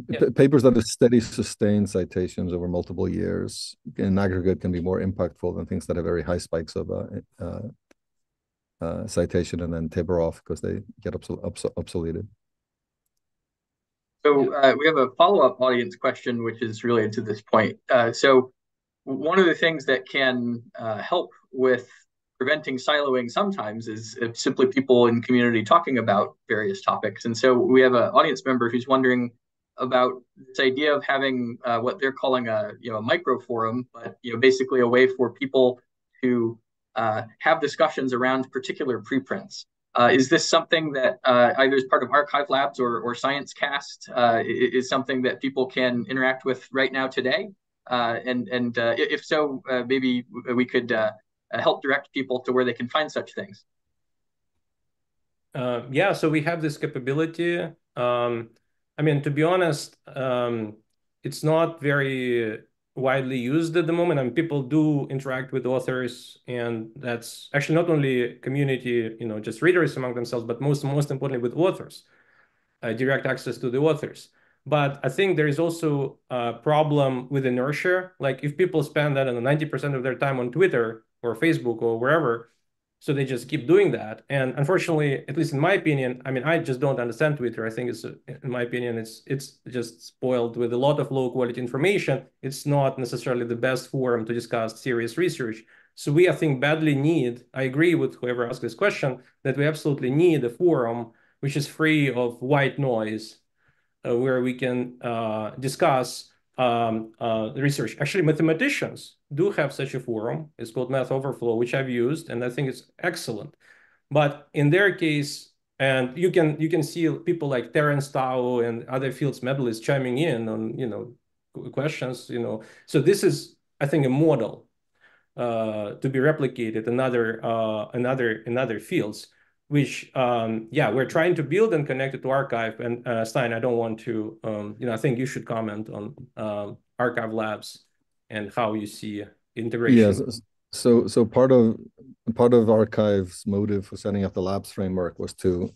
yeah. Papers that are steady, sustained citations over multiple years in aggregate can be more impactful than things that have very high spikes of uh, uh, uh citation and then taper off because they get obs obs obsoleted. So uh, we have a follow-up audience question, which is related to this point. Uh, so one of the things that can help with preventing siloing sometimes is simply people in community talking about various topics. And so we have an audience member who's wondering about this idea of having uh, what they're calling a you know a micro forum, but you know basically a way for people to uh, have discussions around particular preprints. Uh, is this something that uh, either as part of arXiv Labs or, or ScienceCast uh, is something that people can interact with right now today? Uh, and and uh, if so, maybe we could help direct people to where they can find such things. yeah, so we have this capability. Um, I mean, to be honest, um, it's not very widely used at the moment and people do interact with authors and that's actually not only community you know just readers among themselves but most most importantly with authors uh, direct access to the authors. But i think there is also a problem with inertia. Like if people spend i don't know 90% of their time on twitter or facebook or wherever so they just keep doing that. And unfortunately, at least in my opinion, I mean, I just don't understand Twitter. I think it's, in my opinion, it's it's just spoiled with a lot of low quality information. It's not necessarily the best forum to discuss serious research. So we, I think, badly need, I agree with whoever asked this question, that we absolutely need a forum which is free of white noise, uh, where we can uh, discuss um, uh, research. Actually, mathematicians do have such a forum. It's called Math Overflow, which I've used, and I think it's excellent. But in their case, and you can you can see people like Terence Tao and other fields medalists chiming in on you know questions. You know, so this is I think a model uh, to be replicated in other uh, in other in other fields which um, yeah we're trying to build and connect it to arXiv. And uh, Steinn i don't want to um, you know i think you should comment on um, arXiv Labs and how you see integration. Yes. So so part of part of arXiv's motive for setting up the labs framework was to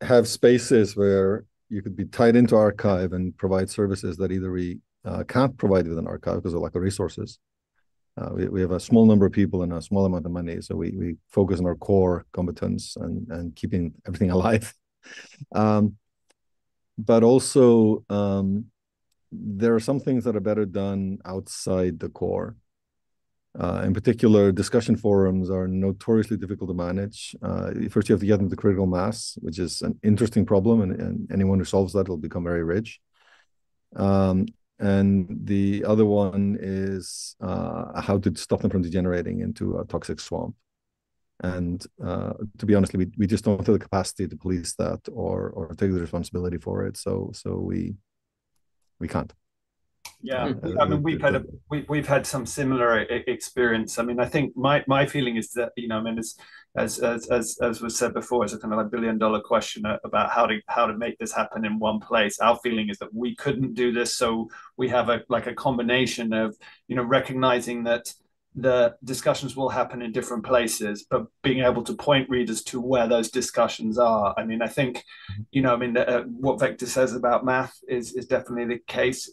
have spaces where you could be tied into arXiv and provide services that either we uh, can't provide with an archive because of lack of resources uh, we, we have a small number of people and a small amount of money, so we, we focus on our core competence and, and keeping everything (laughs) alive. um, but also, um, there are some things that are better done outside the core. Uh, in particular, discussion forums are notoriously difficult to manage. Uh, first, you have to get them to critical mass, which is an interesting problem, and, and anyone who solves that will become very rich. Um, and the other one is uh, how to stop them from degenerating into a toxic swamp. And uh, to be honest, we, we just don't have the capacity to police that or or take the responsibility for it. So so we we can't. Yeah. I mean we've had a, we, we've had some similar experience. I mean, I think my my feeling is that you know, I mean, as as as as, as was said before, it's a kind of like billion dollar question about how to how to make this happen in one place. Our feeling is that we couldn't do this, so we have a like a combination of you know recognizing that the discussions will happen in different places, but being able to point readers to where those discussions are. I mean, I think, you know, I mean, uh, what Victor says about math is is definitely the case.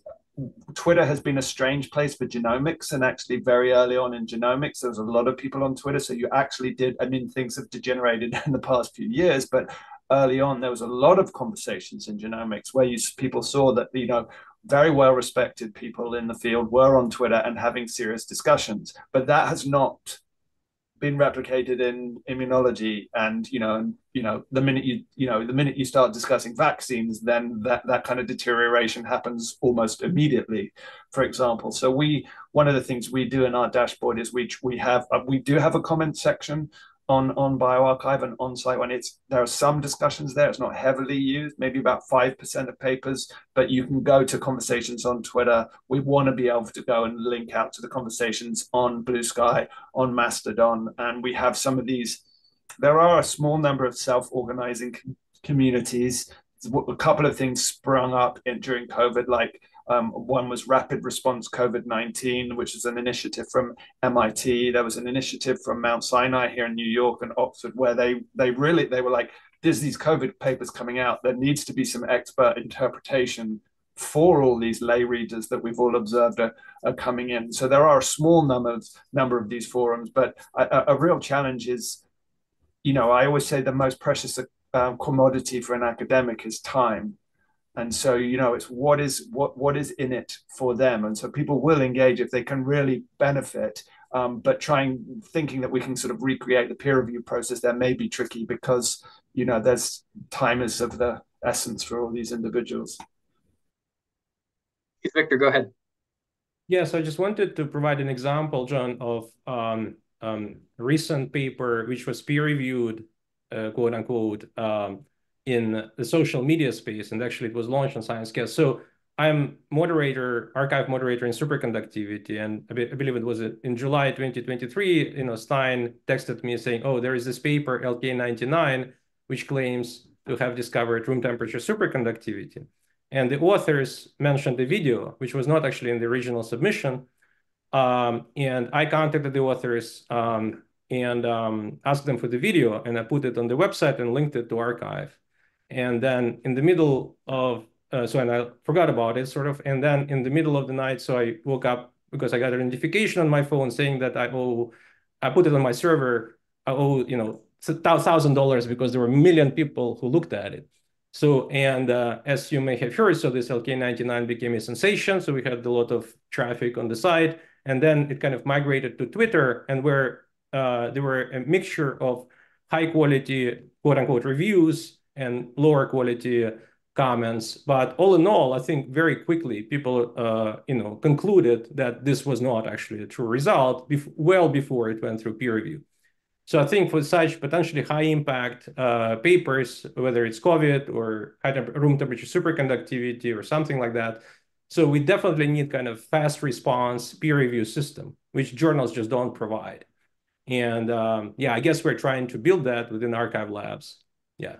Twitter has been a strange place for genomics, and actually, very early on in genomics, there was a lot of people on Twitter. So you actually did. I mean, things have degenerated (laughs) in the past few years, but early on, there was a lot of conversations in genomics where you people saw that you know very well respected people in the field were on Twitter and having serious discussions. But that has not been replicated in immunology and you know and you know the minute you you know the minute you start discussing vaccines then that that kind of deterioration happens almost immediately for example. So we one of the things we do in our dashboard is we we have we do have a comment section on on bioRxiv and on site when it's there are some discussions there it's not heavily used maybe about 5% of papers but you can go to conversations on twitter. We want to be able to go and link out to the conversations on blue sky on mastodon and we have some of these. There are a small number of self-organizing communities. A couple of things sprung up in, during covid like um, one was Rapid Response COVID 19, which is an initiative from MIT. There was an initiative from Mount Sinai here in New York and Oxford, where they they really they were like, "There's these COVID papers coming out. There needs to be some expert interpretation for all these lay readers that we've all observed are, are coming in. So there are a small number of number of these forums, but a, a real challenge is, you know, I always say the most precious uh, commodity for an academic is time and so you know it's what is what what is in it for them. And so people will engage if they can really benefit um, but trying thinking that we can sort of recreate the peer review process there may be tricky because you know there's time is of the essence for all these individuals. Victor go ahead. Yes i just wanted to provide an example john of um, um, a recent paper which was peer reviewed uh, quote unquote, um, in the social media space, and actually it was launched on ScienceCast. So I'm moderator, arXiv moderator in superconductivity, and I, be, I, believe it was in July 2023. You know, Steinn texted me saying, "Oh, there is this paper LK99 which claims to have discovered room temperature superconductivity," and the authors mentioned the video, which was not actually in the original submission. Um, and I contacted the authors um, and um, asked them for the video, and I put it on the website and linked it to arXiv. And then in the middle of, uh, so and I forgot about it sort of, and then in the middle of the night, so I woke up because I got a notification on my phone saying that I owe, I put it on my server, I owe, you know, thousand dollars because there were a million people who looked at it. So, and uh, as you may have heard, so this LK99 became a sensation. So we had a lot of traffic on the site, and then it kind of migrated to Twitter, and where uh, there were a mixture of high quality, quote unquote, reviews and lower quality comments. But all in all, I think very quickly people, uh, you know, concluded that this was not actually a true result bef well before it went through peer review. So I think for such potentially high impact uh, papers, whether it's COVID or high temp room temperature superconductivity or something like that, so we definitely need kind of fast response peer review system, which journals just don't provide. And um, yeah, I guess we're trying to build that within arXiv Labs. Yeah.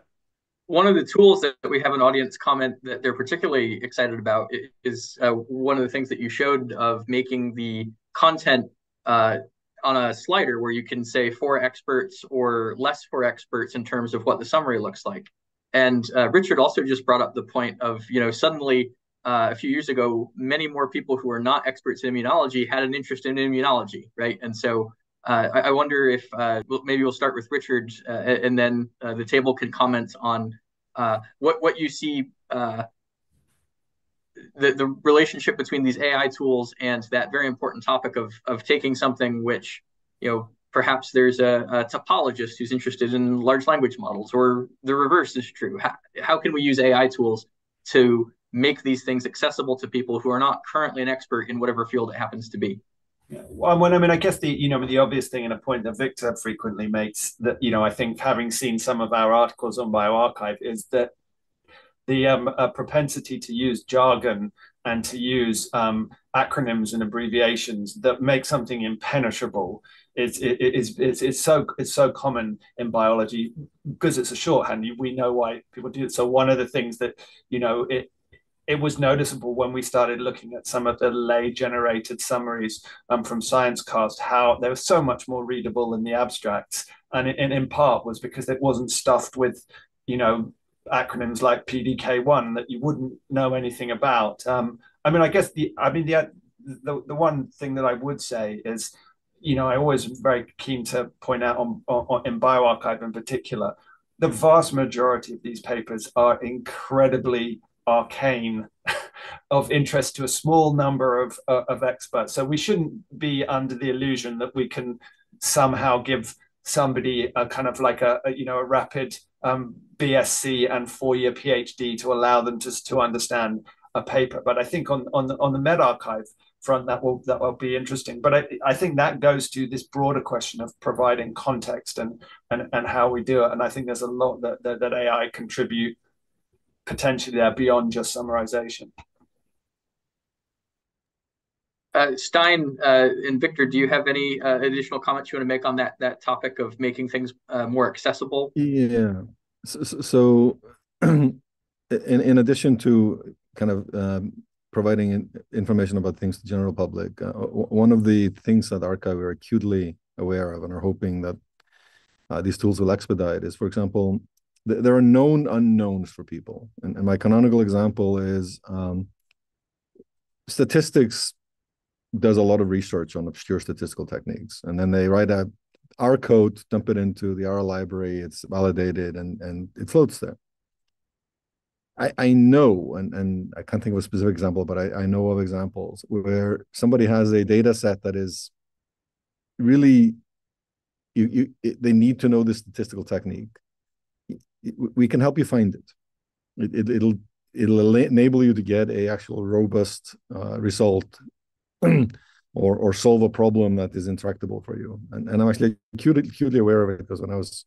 One of the tools that we have an audience comment that they're particularly excited about is uh, one of the things that you showed of making the content uh, on a slider where you can say for experts or less for experts in terms of what the summary looks like. And uh, Richard also just brought up the point of, you know, suddenly uh, a few years ago, many more people who are not experts in immunology had an interest in immunology, right? And so uh, I, I, wonder if uh, maybe we'll start with Richard, uh, and then uh, the table can comment on uh, what what you see the, the relationship between these AI tools and that very important topic of, of taking something which, you know, perhaps there's a, a topologist who's interested in large language models, or the reverse is true. How, how can we use AI tools to make these things accessible to people who are not currently an expert in whatever field it happens to be? Yeah. Well, I mean, I guess the you know the obvious thing and a point that Victor frequently makes that you know I think having seen some of our articles on bioRxiv is that the um, propensity to use jargon and to use um, acronyms and abbreviations that make something impenetrable is is is it's so it's so common in biology because it's a shorthand. We know why people do it. So one of the things that you know it it was noticeable when we started looking at some of the lay generated summaries um, from ScienceCast how they were so much more readable than the abstracts, and, it, in part was because it wasn't stuffed with you know acronyms like PDK1 that you wouldn't know anything about. Um, I mean, I guess the, I mean, the, the, the one thing that I would say is, you know, I always very keen to point out on, on in bioRxiv in particular, the vast majority of these papers are incredibly arcane of interest to a small number of, uh, of experts. So we shouldn't be under the illusion that we can somehow give somebody a kind of like a, a you know a rapid um, BSc and four-year PhD to allow them just to understand a paper. But I think on on the, on the medRxiv front that will that will be interesting. But I, I think that goes to this broader question of providing context and and and how we do it. And I think there's a lot that that, that AI contribute potentially there beyond just summarization. Uh, Steinn uh, and Victor, do you have any uh, additional comments you want to make on that that topic of making things uh, more accessible? Yeah. So, so (clears throat) in in addition to kind of um, providing information about things to the general public, uh, one of the things that arXiv are acutely aware of and are hoping that uh, these tools will expedite is, for example, th there are known unknowns for people. And, and my canonical example is um, statistics does a lot of research on obscure statistical techniques, and then they write a R code, dump it into the R library, it's validated, and and it floats there. I, I know, and, and I can't think of a specific example, but I, I know of examples where somebody has a data set that is really you, you it, they need to know the statistical technique. We can help you find it. it, it it'll it'll enable you to get a actual robust uh, result (clears throat) or or solve a problem that is intractable for you. And, and I'm actually acutely, acutely aware of it because when I was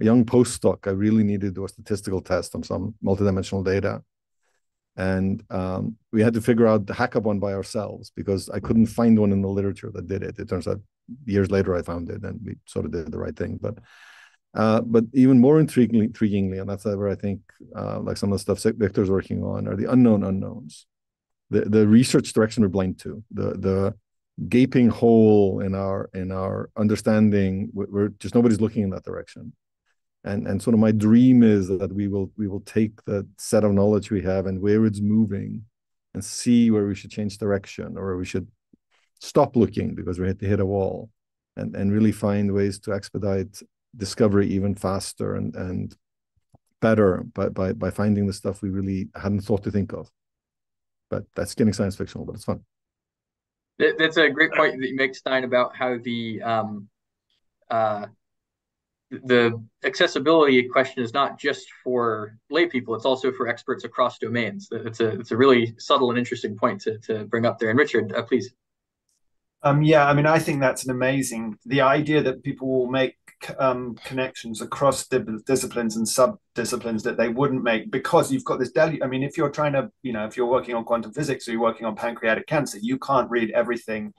a young postdoc, I really needed to do a statistical test on some multidimensional data. And um, we had to figure out the one by ourselves because I couldn't find one in the literature that did it. It turns out years later I found it and we sort of did the right thing. But uh, but even more intriguingly, intriguingly, and that's where I think uh, like some of the stuff Victor's working on are the unknown unknowns, the the research direction we're blind to, the the gaping hole in our in our understanding. We're just nobody's looking in that direction, and and sort of my dream is that we will we will take the set of knowledge we have and where it's moving, and see where we should change direction or we should stop looking because we hit hit a wall, and and really find ways to expedite discovery even faster and and better by by by finding the stuff we really hadn't thought to think of. But that's getting science fictional, but it's fun. That's a great point that you make, Steinn, about how the um, uh, the accessibility question is not just for lay people; it's also for experts across domains. It's a it's a really subtle and interesting point to to bring up there. And Richard, uh, please. Um, yeah, I mean, I think that's an amazing the idea that people will make um, connections across disciplines and sub disciplines that they wouldn't make because you've got this delu- I mean, if you're trying to, you know, if you're working on quantum physics or you're working on pancreatic cancer, you can't read everything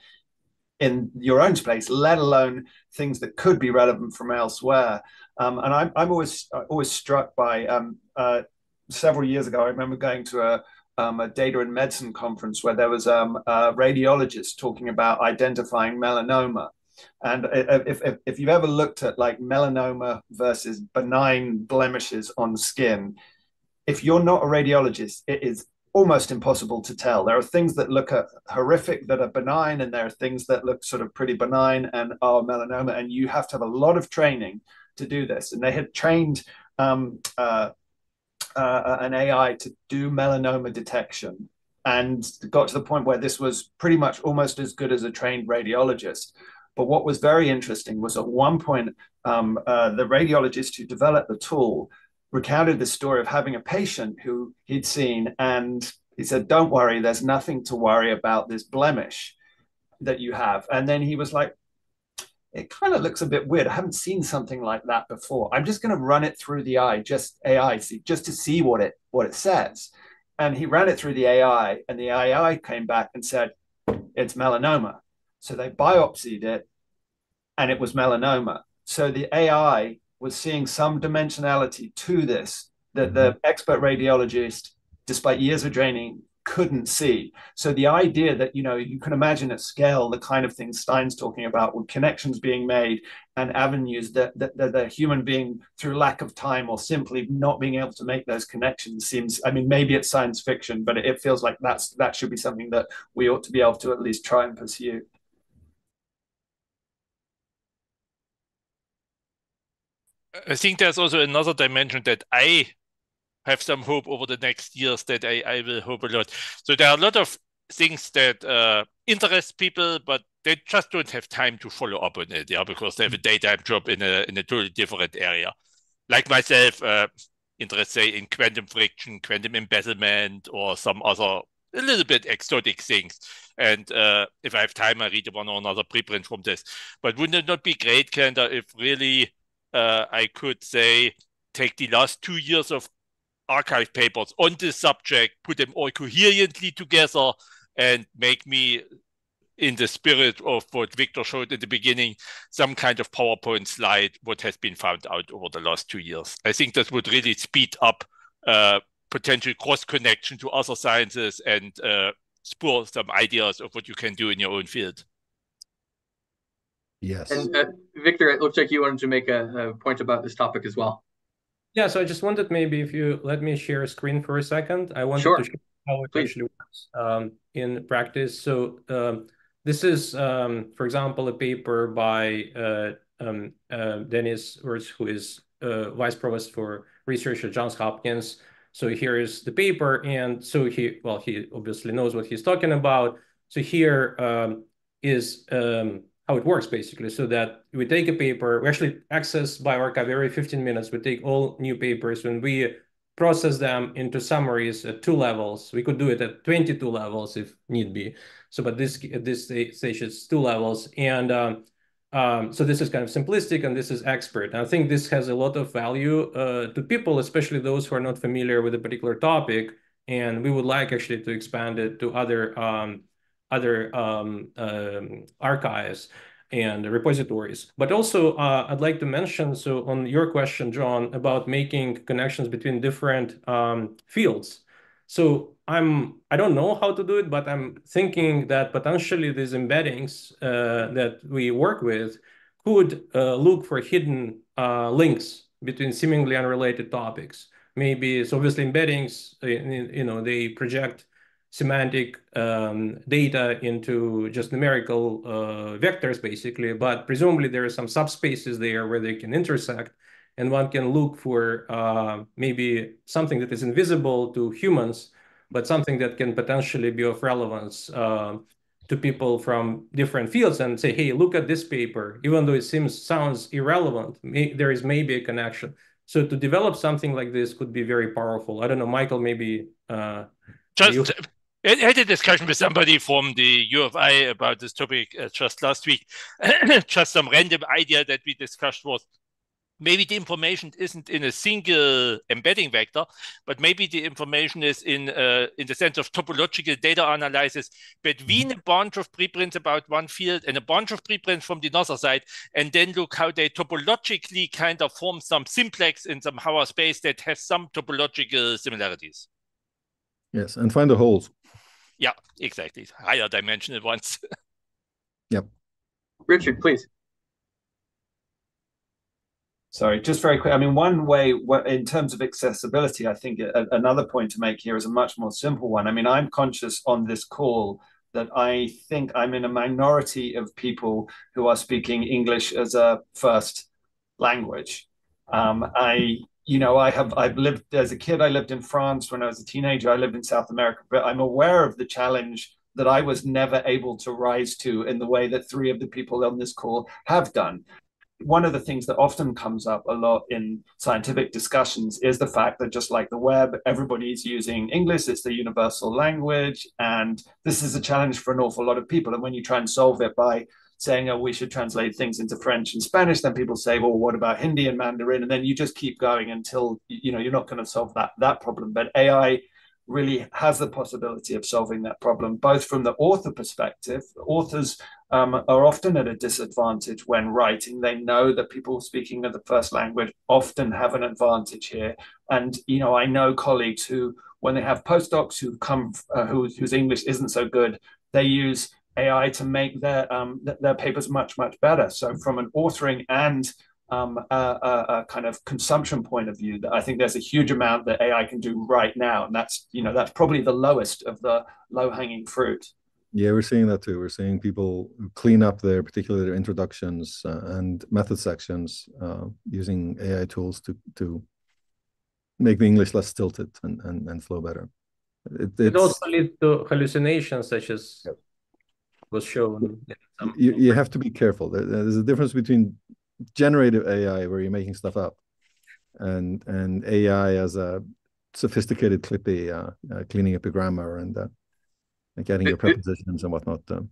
in your own space, let alone things that could be relevant from elsewhere. Um, and I'm, I'm always always struck by um, uh, several years ago. I remember going to a um, a data and medicine conference where there was um, a radiologist talking about identifying melanoma, and if, if, if you've ever looked at like melanoma versus benign blemishes on skin, if you're not a radiologist, it is almost impossible to tell. There are things that look horrific that are benign, and there are things that look sort of pretty benign and are melanoma. And you have to have a lot of training to do this. And they had trained um, uh, uh, an AI to do melanoma detection and got to the point where this was pretty much almost as good as a trained radiologist. But what was very interesting was at one point, um, uh, the radiologist who developed the tool recounted the story of having a patient who he'd seen, and he said, "Don't worry, there's nothing to worry about this blemish that you have." And then he was like, "It kind of looks a bit weird. I haven't seen something like that before. I'm just going to run it through the eye, just AI, see, just to see what it what it says." And he ran it through the AI, and the AI came back and said, "It's melanoma." So they biopsied it and it was melanoma. So the AI was seeing some dimensionality to this that the mm-hmm. expert radiologist, despite years of training, couldn't see. So the idea that you know you can imagine at scale the kind of things Steinn's talking about with connections being made and avenues that, that, that the human being through lack of time or simply not being able to make those connections seems I mean maybe it's science fiction but it feels like that's that should be something that we ought to be able to at least try and pursue. I think there's also another dimension that I have some hope over the next years that I, I will hope a lot. So there are a lot of things that uh, interest people, but they just don't have time to follow up on it, yeah, because they have a daytime job in a in a totally different area. Like myself, uh, interest say in quantum friction, quantum embezzlement, or some other a little bit exotic things. And uh, if I have time, I read one or another preprint from this. But wouldn't it not be great, Kenda, if really uh, I could say take the last two years of arXiv papers on this subject, put them all coherently together, and make me, in the spirit of what Victor showed in the beginning, some kind of PowerPoint slide what has been found out over the last two years. I think that would really speed up uh, potential cross connection to other sciences and uh, spur some ideas of what you can do in your own field. Yes. And uh, Victor, it looks like you wanted to make a, a, point about this topic as well. Yeah, so I just wanted maybe if you let me share a screen for a second. I wanted sure. to show how it Please. actually works um, in practice. So um, this is, um, for example, a paper by uh, um, uh, Dennis Wirtz, who is uh, vice provost for research at Johns Hopkins. So here is the paper, and so he, well, he obviously knows what he's talking about. So here um, is um, how it works basically so that we take a paper we actually access bioRxiv every 15 minutes we take all new papers when we process them into summaries at two levels we could do it at 22 levels if need be so but this at this stage it's two levels and um, um, so this is kind of simplistic and this is expert. And I think this has a lot of value uh, to people, especially those who are not familiar with a particular topic. And we would like actually to expand it to other um, other um, um archives and repositories. But also, uh, I'd like to mention, so on your question, John, about making connections between different um, fields. So I'm I don't know how to do it, but I'm thinking that potentially these embeddings uh, that we work with could uh, look for hidden uh, links between seemingly unrelated topics. Maybe so obviously embeddings, uh, you know, they project semantic um, data into just numerical uh, vectors, basically. But presumably there are some subspaces there where they can intersect, and one can look for uh, maybe something that is invisible to humans, but something that can potentially be of relevance uh, to people from different fields and say, hey, look at this paper. Even though it seems sounds irrelevant, may, there is maybe a connection. So to develop something like this could be very powerful. I don't know, Michael, maybe uh, just. I had a discussion with somebody from the U of I about this topic uh, just last week. (clears throat) just some random idea that we discussed was maybe the information isn't in a single embedding vector, but maybe the information is in uh, in the sense of topological data analysis between a bunch of preprints about one field and a bunch of preprints from the other side, and then look how they topologically kind of form some simplex in some Hauer space that has some topological similarities. Yes, and find the holes. Yeah, exactly. Higher dimensional ones. (laughs) yep. Richard, please. Sorry, just very quick. I mean, one way, in terms of accessibility, I think another point to make here is a much more simple one. I mean, I'm conscious on this call that I think I'm in a minority of people who are speaking English as a first language. Um, I you know, I have I've lived as a kid. I lived in France when I was a teenager. I lived in South America, but I'm aware of the challenge that I was never able to rise to in the way that three of the people on this call have done. One of the things that often comes up a lot in scientific discussions is the fact that just like the web, everybody's using English. It's the universal language, and this is a challenge for an awful lot of people. And when you try and solve it by saying, oh, we should translate things into French and Spanish. Then people say, well, what about Hindi and Mandarin? And then you just keep going until, you know, you're not going to solve that, that problem. But AI really has the possibility of solving that problem, both from the author perspective. Authors um, are often at a disadvantage when writing. They know that people speaking of the first language often have an advantage here. And, you know, I know colleagues who, when they have postdocs who come, uh, who, whose English isn't so good, they use AI to make their um, their papers much much better. So from an authoring and um, a, a, a, kind of consumption point of view, that I think there's a huge amount that AI can do right now, and that's you know that's probably the lowest of the low hanging fruit. Yeah, we're seeing that too. We're seeing people clean up their particularly their introductions uh, and method sections uh, using AI tools to to make the English less stilted and and, and flow better. It, it also leads to hallucinations such as yep was shown. You, you have to be careful. There's a difference between generative AI, where you're making stuff up, and and AI as a sophisticated clippy, uh, uh, cleaning up your grammar and uh, getting your prepositions and whatnot. Um.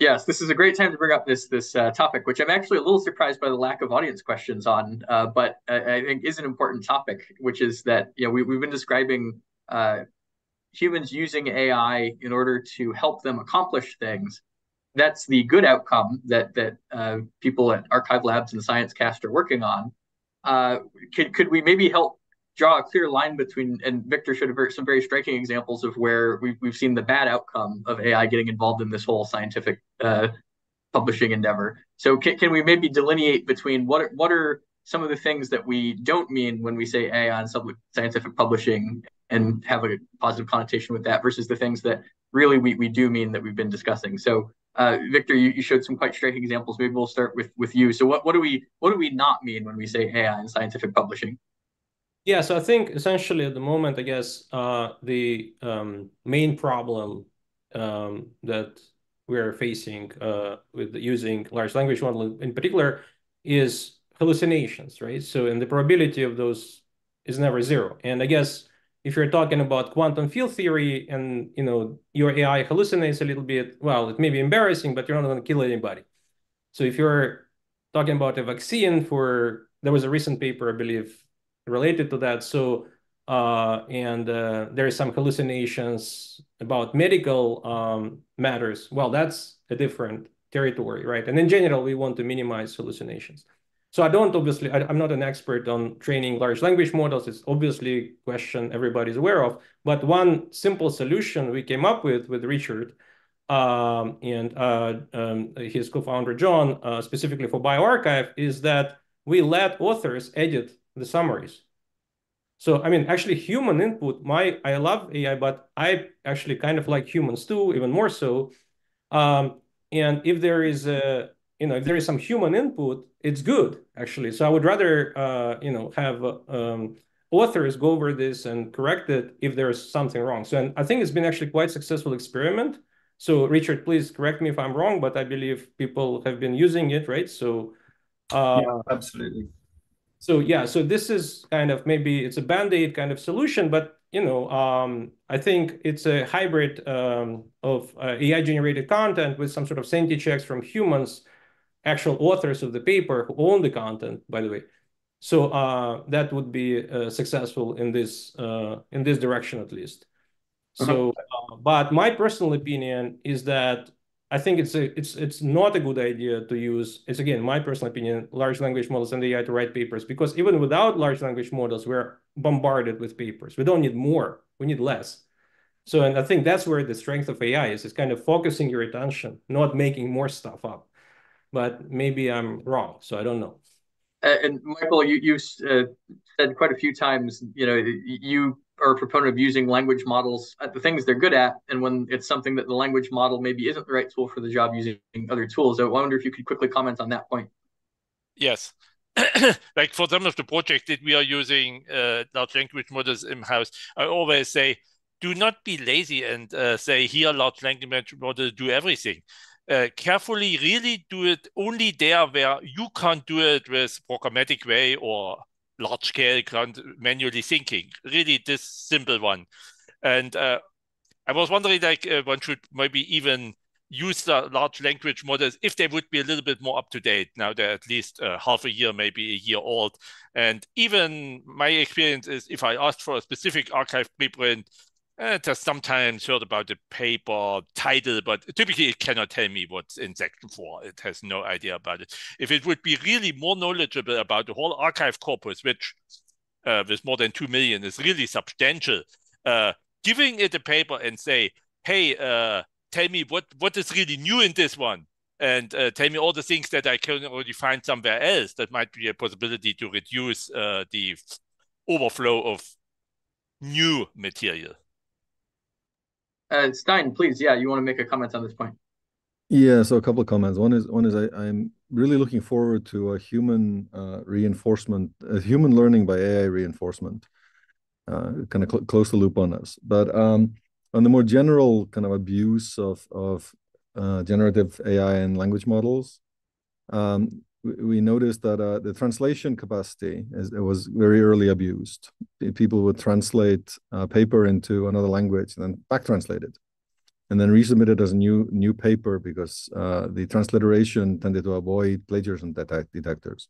Yes, this is a great time to bring up this this uh, topic, which I'm actually a little surprised by the lack of audience questions on, uh, but I, I, think is an important topic, which is that you know we we've been describing uh, humans using AI in order to help them accomplish things, that's the good outcome that that uh, people at arXiv Labs and ScienceCast are working on. Uh, could could we maybe help draw a clear line between? And Victor showed very, some very striking examples of where we've we've seen the bad outcome of AI getting involved in this whole scientific uh, publishing endeavor. So can, can we maybe delineate between what what are some of the things that we don't mean when we say AI and scientific publishing and have a positive connotation with that versus the things that really we, we do mean that we've been discussing. So uh, Victor, you, you showed some quite striking examples. Maybe we'll start with with you. So what, what do we what do we not mean when we say AI in scientific publishing? Yeah, so I think essentially at the moment, I guess uh, the um, main problem um, that we're facing uh, with using large language model in particular is hallucinations, right? So and the probability of those is never zero. And I guess if you're talking about quantum field theory and you know your AI hallucinates a little bit, well, it may be embarrassing, but you're not going to kill anybody. So if you're talking about a vaccine for, there was a recent paper, I believe, related to that. So, uh, and uh, there is some hallucinations about medical um, matters. Well, that's a different territory, right? And in general, we want to minimize hallucinations. So I don't obviously, I, am not an expert on training large language models. It's obviously a question everybody's aware of. But one simple solution we came up with with Richard um, and uh, um, his co-founder John, uh, specifically for bioRxiv, is that we let authors edit the summaries. So I mean, actually, human input. My I love AI, but I actually kind of like humans too, even more so. Um, and if there is a you know, if there is some human input, it's good actually. So I would rather, uh, you know, have um, authors go over this and correct it if there is something wrong. So and I think it's been actually quite successful experiment. So Richard, please correct me if I'm wrong, but I believe people have been using it, right? So uh, yeah, absolutely. So yeah, so this is kind of maybe it's a band-aid kind of solution, but you know, um, I think it's a hybrid um, of uh, AI-generated content with some sort of sanity checks from humans actual authors of the paper who own the content, by the way. So uh, that would be uh, successful in this uh, in this direction at least. Uh-huh. So, uh, but my personal opinion is that I think it's a it's it's not a good idea to use. It's again my personal opinion, large language models and AI to write papers because even without large language models, we're bombarded with papers. We don't need more. We need less. So, and I think that's where the strength of AI is. It's kind of focusing your attention, not making more stuff up but maybe I'm wrong, so I don't know. And Michael, you you uh, said quite a few times, you know, you are a proponent of using language models at the things they're good at, and when it's something that the language model maybe isn't the right tool for the job, using other tools. I wonder if you could quickly comment on that point. Yes. (coughs) like for some of the projects that we are using uh, large language models in house, I always say, do not be lazy and uh, say here large language models do everything uh, carefully really do it only there where you can't do it with programmatic way or large scale manually thinking. Really, this simple one. And uh, I was wondering, like, uh, one should maybe even use the large language models if they would be a little bit more up to date. Now they're at least uh, half a year, maybe a year old. And even my experience is if I asked for a specific arXiv preprint, it has sometimes heard about the paper title, but typically it cannot tell me what's in section four. It has no idea about it. If it would be really more knowledgeable about the whole arXiv corpus, which uh, with more than 2 million is really substantial, uh, giving it a paper and say, hey, uh, tell me what, what is really new in this one and uh, tell me all the things that I can already find somewhere else. That might be a possibility to reduce uh, the overflow of new material. Uh, Steinn, please, yeah, you want to make a comment on this point? Yeah, so a couple of comments. One is one is I, I'm really looking forward to a human uh, reinforcement, a human learning by AI reinforcement, uh, kind of cl close the loop on us. But um, on the more general kind of abuse of of uh, generative AI and language models, um, we noticed that uh, the translation capacity is, it was very early abused. People would translate a paper into another language and then back translate it, and then resubmit it as a new new paper because uh, the transliteration tended to avoid plagiarism detect detectors.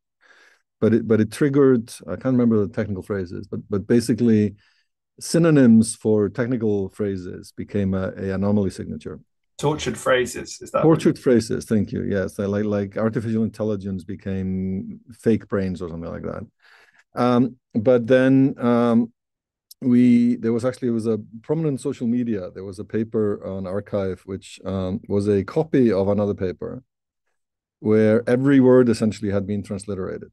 But it but it triggered I can't remember the technical phrases, but but basically synonyms for technical phrases became a, a anomaly signature tortured phrases is that tortured phrases thank you yes like like artificial intelligence became fake brains or something like that. Um, but then um, we there was actually it was a prominent social media there was a paper on arXiv which um, was a copy of another paper where every word essentially had been transliterated.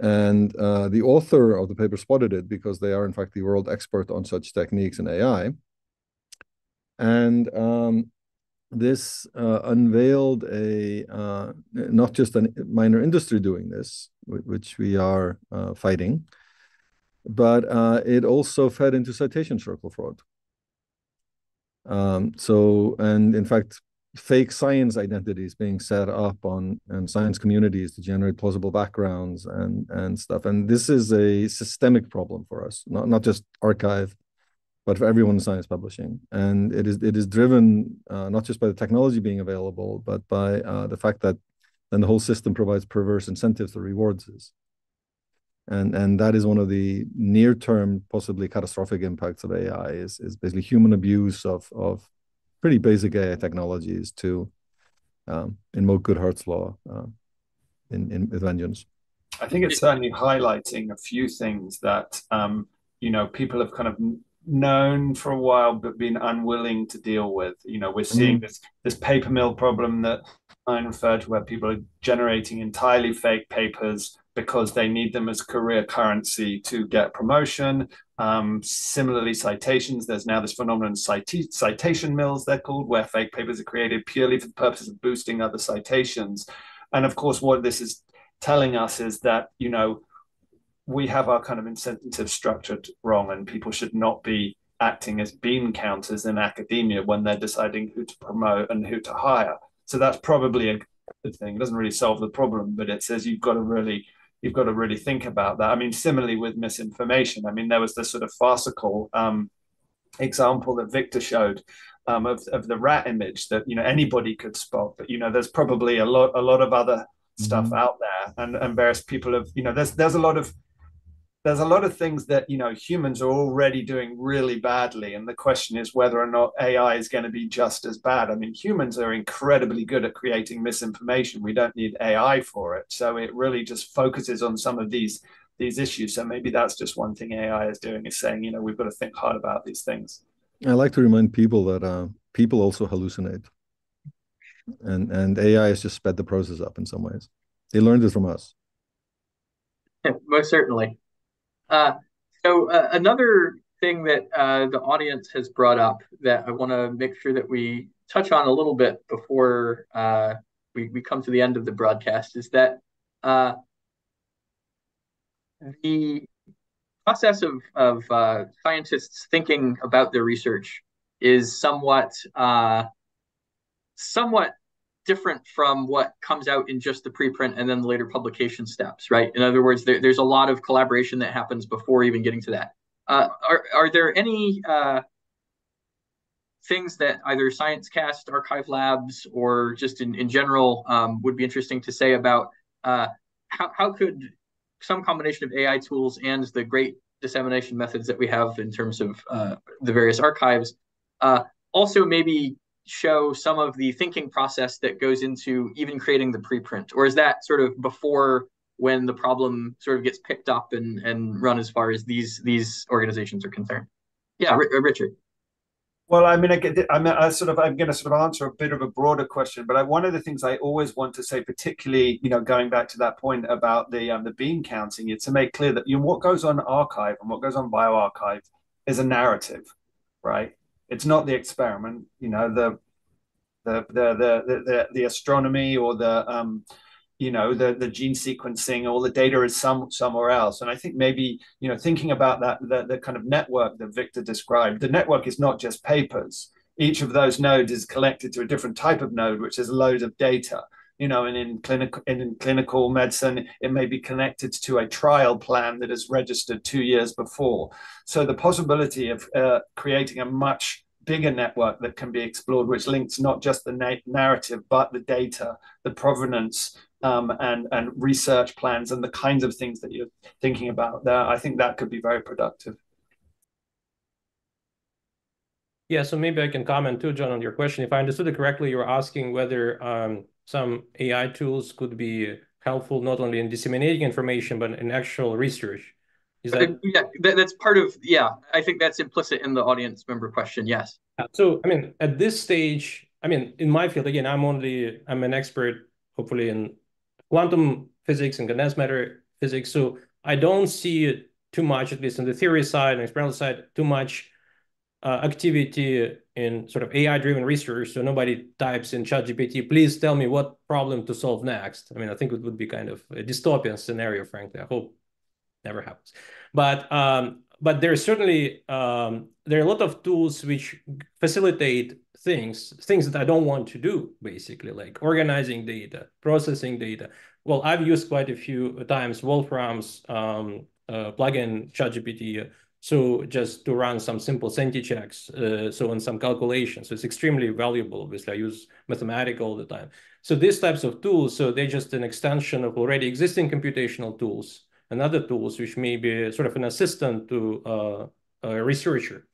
And uh, the author of the paper spotted it because they are in fact the world expert on such techniques in ai and um, this uh, unveiled a uh, not just a minor industry doing this, which we are uh, fighting, but uh, it also fed into citation circle fraud. Um, so, and in fact, fake science identities being set up on and science communities to generate plausible backgrounds and and stuff. And this is a systemic problem for us, not not just arXiv, but for everyone in science publishing. And it is it is driven uh, not just by the technology being available, but by uh, the fact that then the whole system provides perverse incentives that rewards this. And and that is one of the near term, possibly catastrophic impacts of AI is is basically human abuse of of pretty basic AI technologies to um, invoke Goodhart's law uh, in in with vengeance. I think it's certainly highlighting a few things that um, you know people have kind of known for a while but been unwilling to deal with. You know, we're seeing mm. this this paper mill problem that I referred to, where people are generating entirely fake papers because they need them as career currency to get promotion. Um, similarly, citations. There's now this phenomenon, cita- citation mills, they're called, where fake papers are created purely for the purpose of boosting other citations. And of course, what this is telling us is that you know we have our kind of incentive structured wrong, and people should not be acting as bean counters in academia when they're deciding who to promote and who to hire. So that's probably a good thing. It doesn't really solve the problem, but it says you've got to really you've got to really think about that. I mean, similarly with misinformation. I mean, there was this sort of farcical um, example that Victor showed um, of of the rat image that you know anybody could spot, but you know there's probably a lot a lot of other stuff mm-hmm. out there, and and various people have you know there's there's a lot of there's a lot of things that you know humans are already doing really badly and the question is whether or not ai is going to be just as bad. I mean humans are incredibly good at creating misinformation. We don't need ai for it. So it really just focuses on some of these these issues. So maybe that's just one thing ai is doing is saying you know we've got to think hard about these things. I like to remind people that uh, people also hallucinate. And and ai has just sped the process up in some ways. They learned it from us. (laughs) Most certainly uh, so uh, another thing that uh, the audience has brought up that I want to make sure that we touch on a little bit before uh, we, we come to the end of the broadcast is that uh, the process of, of uh, scientists thinking about their research is somewhat somewhat different from what comes out in just the preprint and then the later publication steps, right? In other words, there, there's a lot of collaboration that happens before even getting to that. Uh, are, are there any uh, things that either ScienceCast, arXiv Labs, or just in, in general um, would be interesting to say about uh, how, how could some combination of AI tools and the great dissemination methods that we have in terms of uh, the various archives uh, also maybe show some of the thinking process that goes into even creating the preprint, or is that sort of before when the problem sort of gets picked up and, and run as far as these these organizations are concerned? Yeah, R- uh, Richard. Well, I mean, I get, I mean, I sort of, I'm going to sort of answer a bit of a broader question, but I, one of the things I always want to say, particularly, you know, going back to that point about the um, the bean counting, is to make clear that you know what goes on arXiv and what goes on bioRxiv is a narrative, right? It's not the experiment you know the the the the the, the astronomy or the um you know the the gene sequencing all the data is some somewhere else. And i think maybe you know thinking about that the, the kind of network that victor described the network is not just papers. Each of those nodes is collected to a different type of node which is a load of data you know, and in clinical in clinical medicine, it may be connected to a trial plan that is registered two years before. So the possibility of uh, creating a much bigger network that can be explored, which links not just the na narrative but the data, the provenance, um, and and research plans, and the kinds of things that you're thinking about there. I think that could be very productive. Yeah, so maybe I can comment too, John, on your question. If I understood it correctly, you were asking whether um, some AI tools could be helpful not only in disseminating information but in actual research. Is that yeah? That, that's part of yeah. I think that's implicit in the audience member question. Yes. So I mean, at this stage, I mean, in my field again, I'm only I'm an expert, hopefully in quantum physics and condensed matter physics. So I don't see it too much, at least on the theory side and experimental side, too much uh, activity in sort of AI-driven research. So nobody types in ChatGPT, please tell me what problem to solve next. I mean, I think it would be kind of a dystopian scenario, frankly. I hope never happens. But um, but there's certainly um, there are a lot of tools which facilitate things, things that I don't want to do, basically, like organizing data, processing data. Well, I've used quite a few times Wolfram's um, uh, plugin ChatGPT So just to run some simple Senti checks, uh, so on some calculations. So it's extremely valuable. Obviously, I use Mathematica all the time. So these types of tools, so they're just an extension of already existing computational tools and other tools, which may be sort of an assistant to uh, a researcher.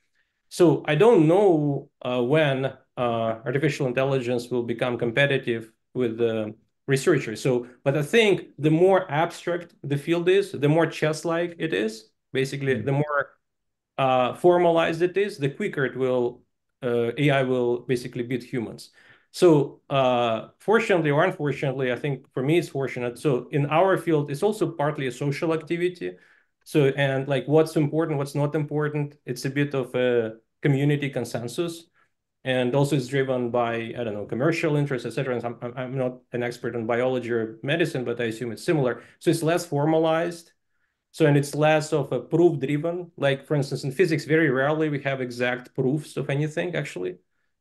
So I don't know uh, when uh, artificial intelligence will become competitive with the researchers. So, but I think the more abstract the field is, the more chess-like it is. Basically, mm -hmm. the more formalized it is, the quicker it will uh, AI will basically beat humans. So uh, fortunately or unfortunately, I think for me it's fortunate. So in our field, it's also partly a social activity. So and like what's important, what's not important, it's a bit of a community consensus. And also it's driven by, I don't know, commercial interests, etc. I'm, I'm not an expert in biology or medicine, but I assume it's similar. So it's less formalized so, and it's less of a proof driven. Like, for instance, in physics, very rarely we have exact proofs of anything, actually.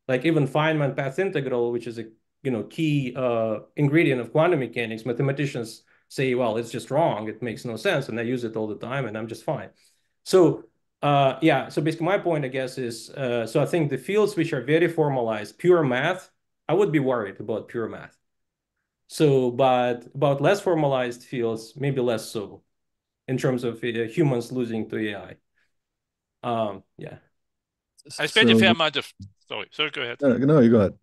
Like even Feynman path integral, which is a you know key uh, ingredient of quantum mechanics, mathematicians say, well, it's just wrong. It makes no sense. And I use it all the time and I'm just fine. So uh, yeah, so basically my point, I guess, is, uh, so I think the fields which are very formalized, pure math, I would be worried about pure math. So, but about less formalized fields, maybe less so in terms of uh, humans losing to AI. Um, yeah. I spent so, a fair amount of sorry, sorry, go ahead. No, you go ahead.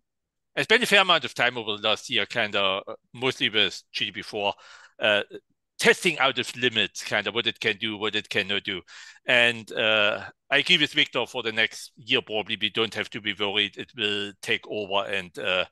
I spent a fair amount of time over the last year, kind of uh, mostly with GPT-4, uh, testing out of limits, kind of what it can do, what it cannot do. And uh, I agree with Victor for the next year, probably we don't have to be worried it will take over and uh,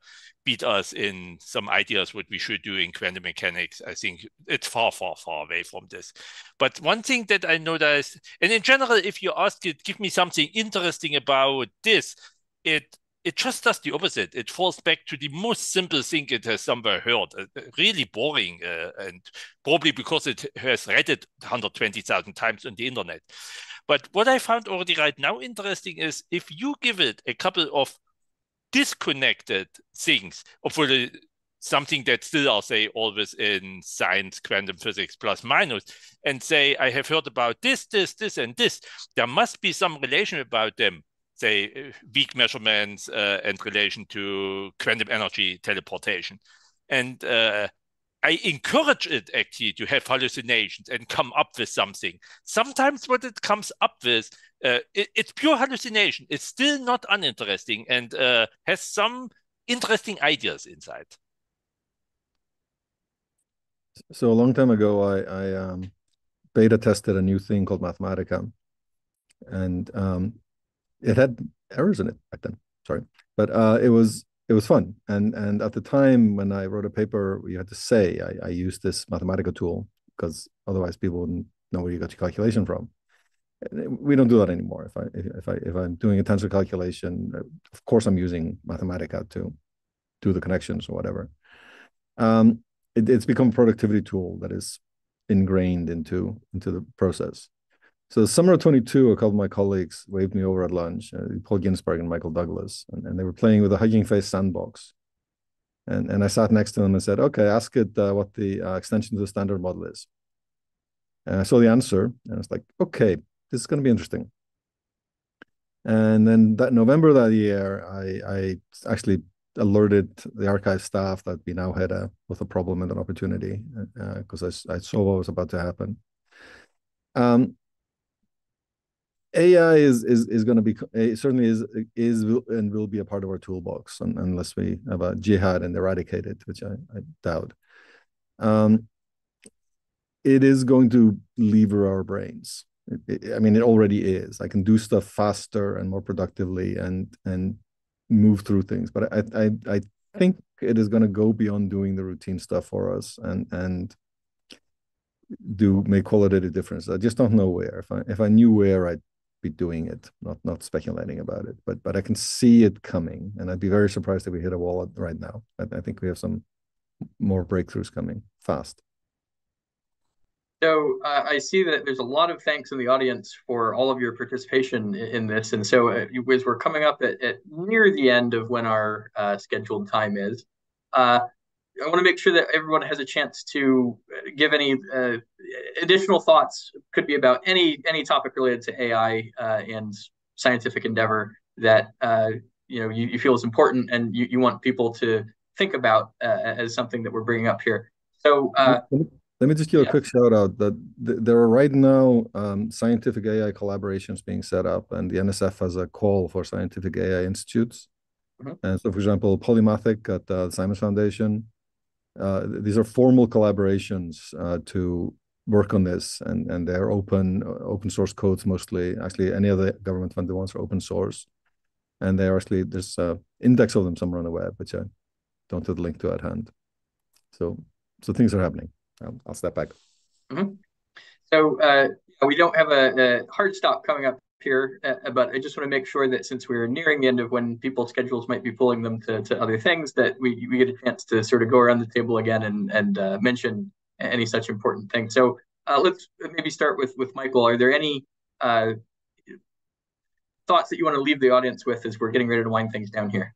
beat us in some ideas what we should do in quantum mechanics. I think it's far, far, far away from this. But one thing that I noticed, and in general, if you ask it, give me something interesting about this, it it just does the opposite. It falls back to the most simple thing it has somewhere heard. Uh, uh, really boring, uh, and probably because it has read it 120,000 times on the internet. But what I found already right now interesting is if you give it a couple of disconnected things, or for something that still I'll say always in science, quantum physics plus minus, and say I have heard about this, this, this, and this. There must be some relation about them say weak measurements uh, and relation to quantum energy teleportation. And uh, i encourage it actually to have hallucinations and come up with something. Sometimes what it comes up with uh, it, it's pure hallucination. It's still not uninteresting and uh, has some interesting ideas inside. So a long time ago i i um, beta tested a new thing called mathematica. And um, it had errors in it back then. Sorry, but uh, it was it was fun. And and at the time when I wrote a paper, you had to say I, I used this Mathematica tool because otherwise people wouldn't know where you got your calculation from. We don't do that anymore. If I if I if I'm doing a tensor calculation, of course I'm using Mathematica to do the connections or whatever. Um, it, it's become a productivity tool that is ingrained into into the process. So the summer of 22, a couple of my colleagues waved me over at lunch, uh, Paul Ginsparg and Michael Douglas, and, and, they were playing with a Hugging Face sandbox. And, and I sat next to them and said, okay, ask it uh, what the uh, extension to the standard model is. And I saw the answer, and I was like, okay, this is going to be interesting. And then that November that year, I, I actually alerted the arXiv staff that we now had a with a problem and an opportunity because uh, I, I saw what was about to happen. Um, AI is is is going to be certainly is is and will be a part of our toolbox unless we have a jihad and eradicate it, which I, I doubt. Um, it is going to lever our brains. It, it, I mean, it already is. I can do stuff faster and more productively and and move through things. But I I I think it is going to go beyond doing the routine stuff for us and and do make qualitative difference. I just don't know where. If I if I knew where, I'd be doing it, not not speculating about it. But but I can see it coming, and I'd be very surprised if we hit a wall right now. I, I think we have some more breakthroughs coming fast. So uh, I see that there's a lot of thanks in the audience for all of your participation in this. And so uh, as we're coming up at, at, near the end of when our uh, scheduled time is, uh, I want to make sure that everyone has a chance to give any uh, additional thoughts. Could be about any any topic related to AI uh, and scientific endeavor that uh, you know you, you, feel is important and you, you want people to think about uh, as something that we're bringing up here. So. Uh, let me just give yeah. a quick shout out that th there are right now um, scientific AI collaborations being set up, and the NSF has a call for scientific AI institutes. Mm -hmm. And so, for example, Polymathic at uh, the Simons Foundation, uh, these are formal collaborations uh, to work on this, and and they're open open source codes mostly. Actually, any of the government funded ones are open source, and they are actually there's an index of them somewhere on the web, which I don't have the link to at hand. So so things are happening. I'll, I'll step back. Mm -hmm. So uh, we don't have a, a hard stop coming up here, uh, but I just want to make sure that since we're nearing the end of when people's schedules might be pulling them to, to other things, that we, we get a chance to sort of go around the table again and, and uh, mention any such important thing. So uh, let's maybe start with, with Michael. Are there any uh, thoughts that you want to leave the audience with as we're getting ready to wind things down here?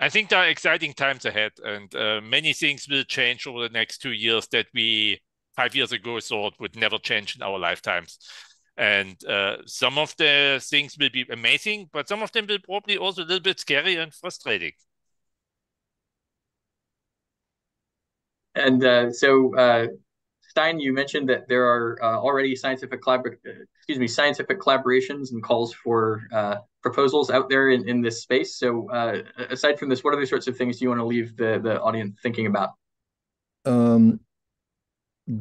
I think there are exciting times ahead, and uh, many things will change over the next two years that we five years ago thought would never change in our lifetimes. And uh, some of the things will be amazing, but some of them will probably also a little bit scary and frustrating. And uh, so, uh, Steinn, you mentioned that there are uh, already scientific collab excuse me, scientific collaborations and calls for uh, proposals out there in, in this space. So, uh, aside from this, what other sorts of things do you want to leave the the audience thinking about? Um,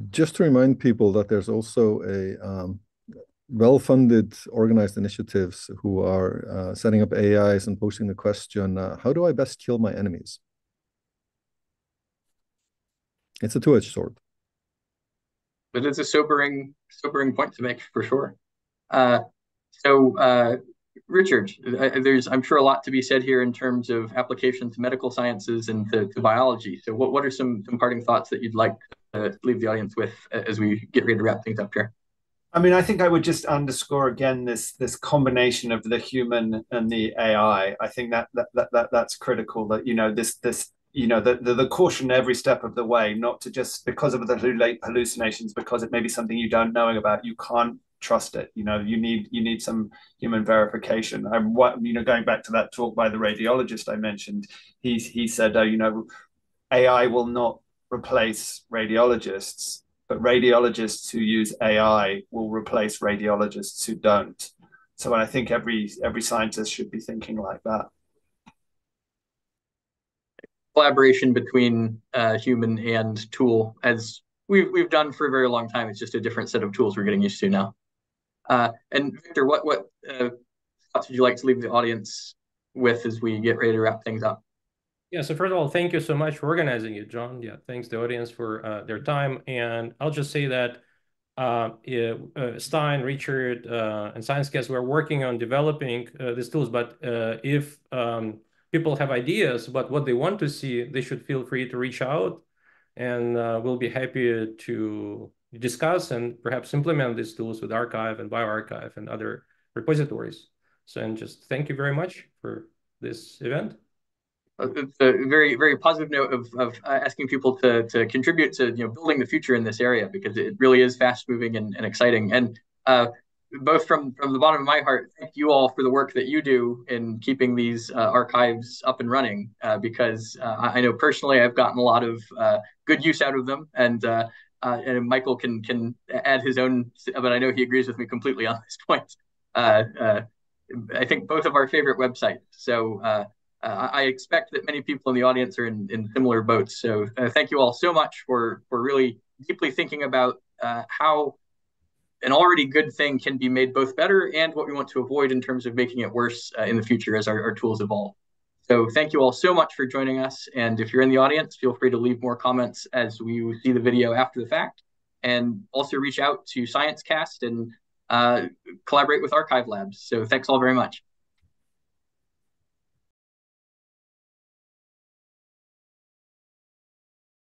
just to remind people that there's also a um, well-funded organized initiatives who are uh, setting up AIs and posing the question, uh, how do I best kill my enemies? It's a two-edged sword. But it's a sobering, sobering point to make for sure. Uh, so, Richard, there's I'm sure a lot to be said here in terms of application to medical sciences and to, biology. So, what are some, some parting thoughts that you'd like to leave the audience with as we get ready to wrap things up here? I mean, I think I would just underscore again this this combination of the human and the AI. I think that that that, that that's critical. That you know this this you know the, the, the caution every step of the way, not to just because of the hallucinations, because it may be something you don't know about. You can't trust it. You know, you need you need some human verification. I'm what you know going back to that talk by the radiologist I mentioned. He he said, uh, you know, AI will not replace radiologists but radiologists who use AI will replace radiologists who don't. So I think every every scientist should be thinking like that. Collaboration between uh, human and tool, as we've we've done for a very long time. It's just a different set of tools we're getting used to now. Uh, and Victor, what what uh, thoughts would you like to leave the audience with as we get ready to wrap things up? Yeah, so first of all, thank you so much for organizing it, John. Yeah, thanks the audience for uh, their time. And I'll just say that uh, uh, Steinn, Richard, uh, and ScienceCast were working on developing uh, these tools. But uh, if um, people have ideas about what they want to see, they should feel free to reach out. And we'll be happy to discuss and perhaps implement these tools with arXiv and bioRxiv and other repositories. So, and just thank you very much for this event it's a very very positive note of, of uh, asking people to to contribute to you know building the future in this area because it really is fast moving and, and exciting. And uh, both from from the bottom of my heart thank you all for the work that you do in keeping these uh, archives up and running uh, because uh, I know personally I've gotten a lot of uh, good use out of them. And and Michael can can add his own but I know he agrees with me completely on this (laughs) point. I think both of our favorite websites. So uh, I expect that many people in the audience are in, in similar boats. So uh, thank you all so much for for really deeply thinking about uh, how an already good thing can be made both better and what we want to avoid in terms of making it worse uh, in the future as our, our tools evolve. So thank you all so much for joining us. And if you're in the audience, feel free to leave more comments as we see the video after the fact. And also reach out to ScienceCast and uh, collaborate with arXiv Labs. So thanks all very much.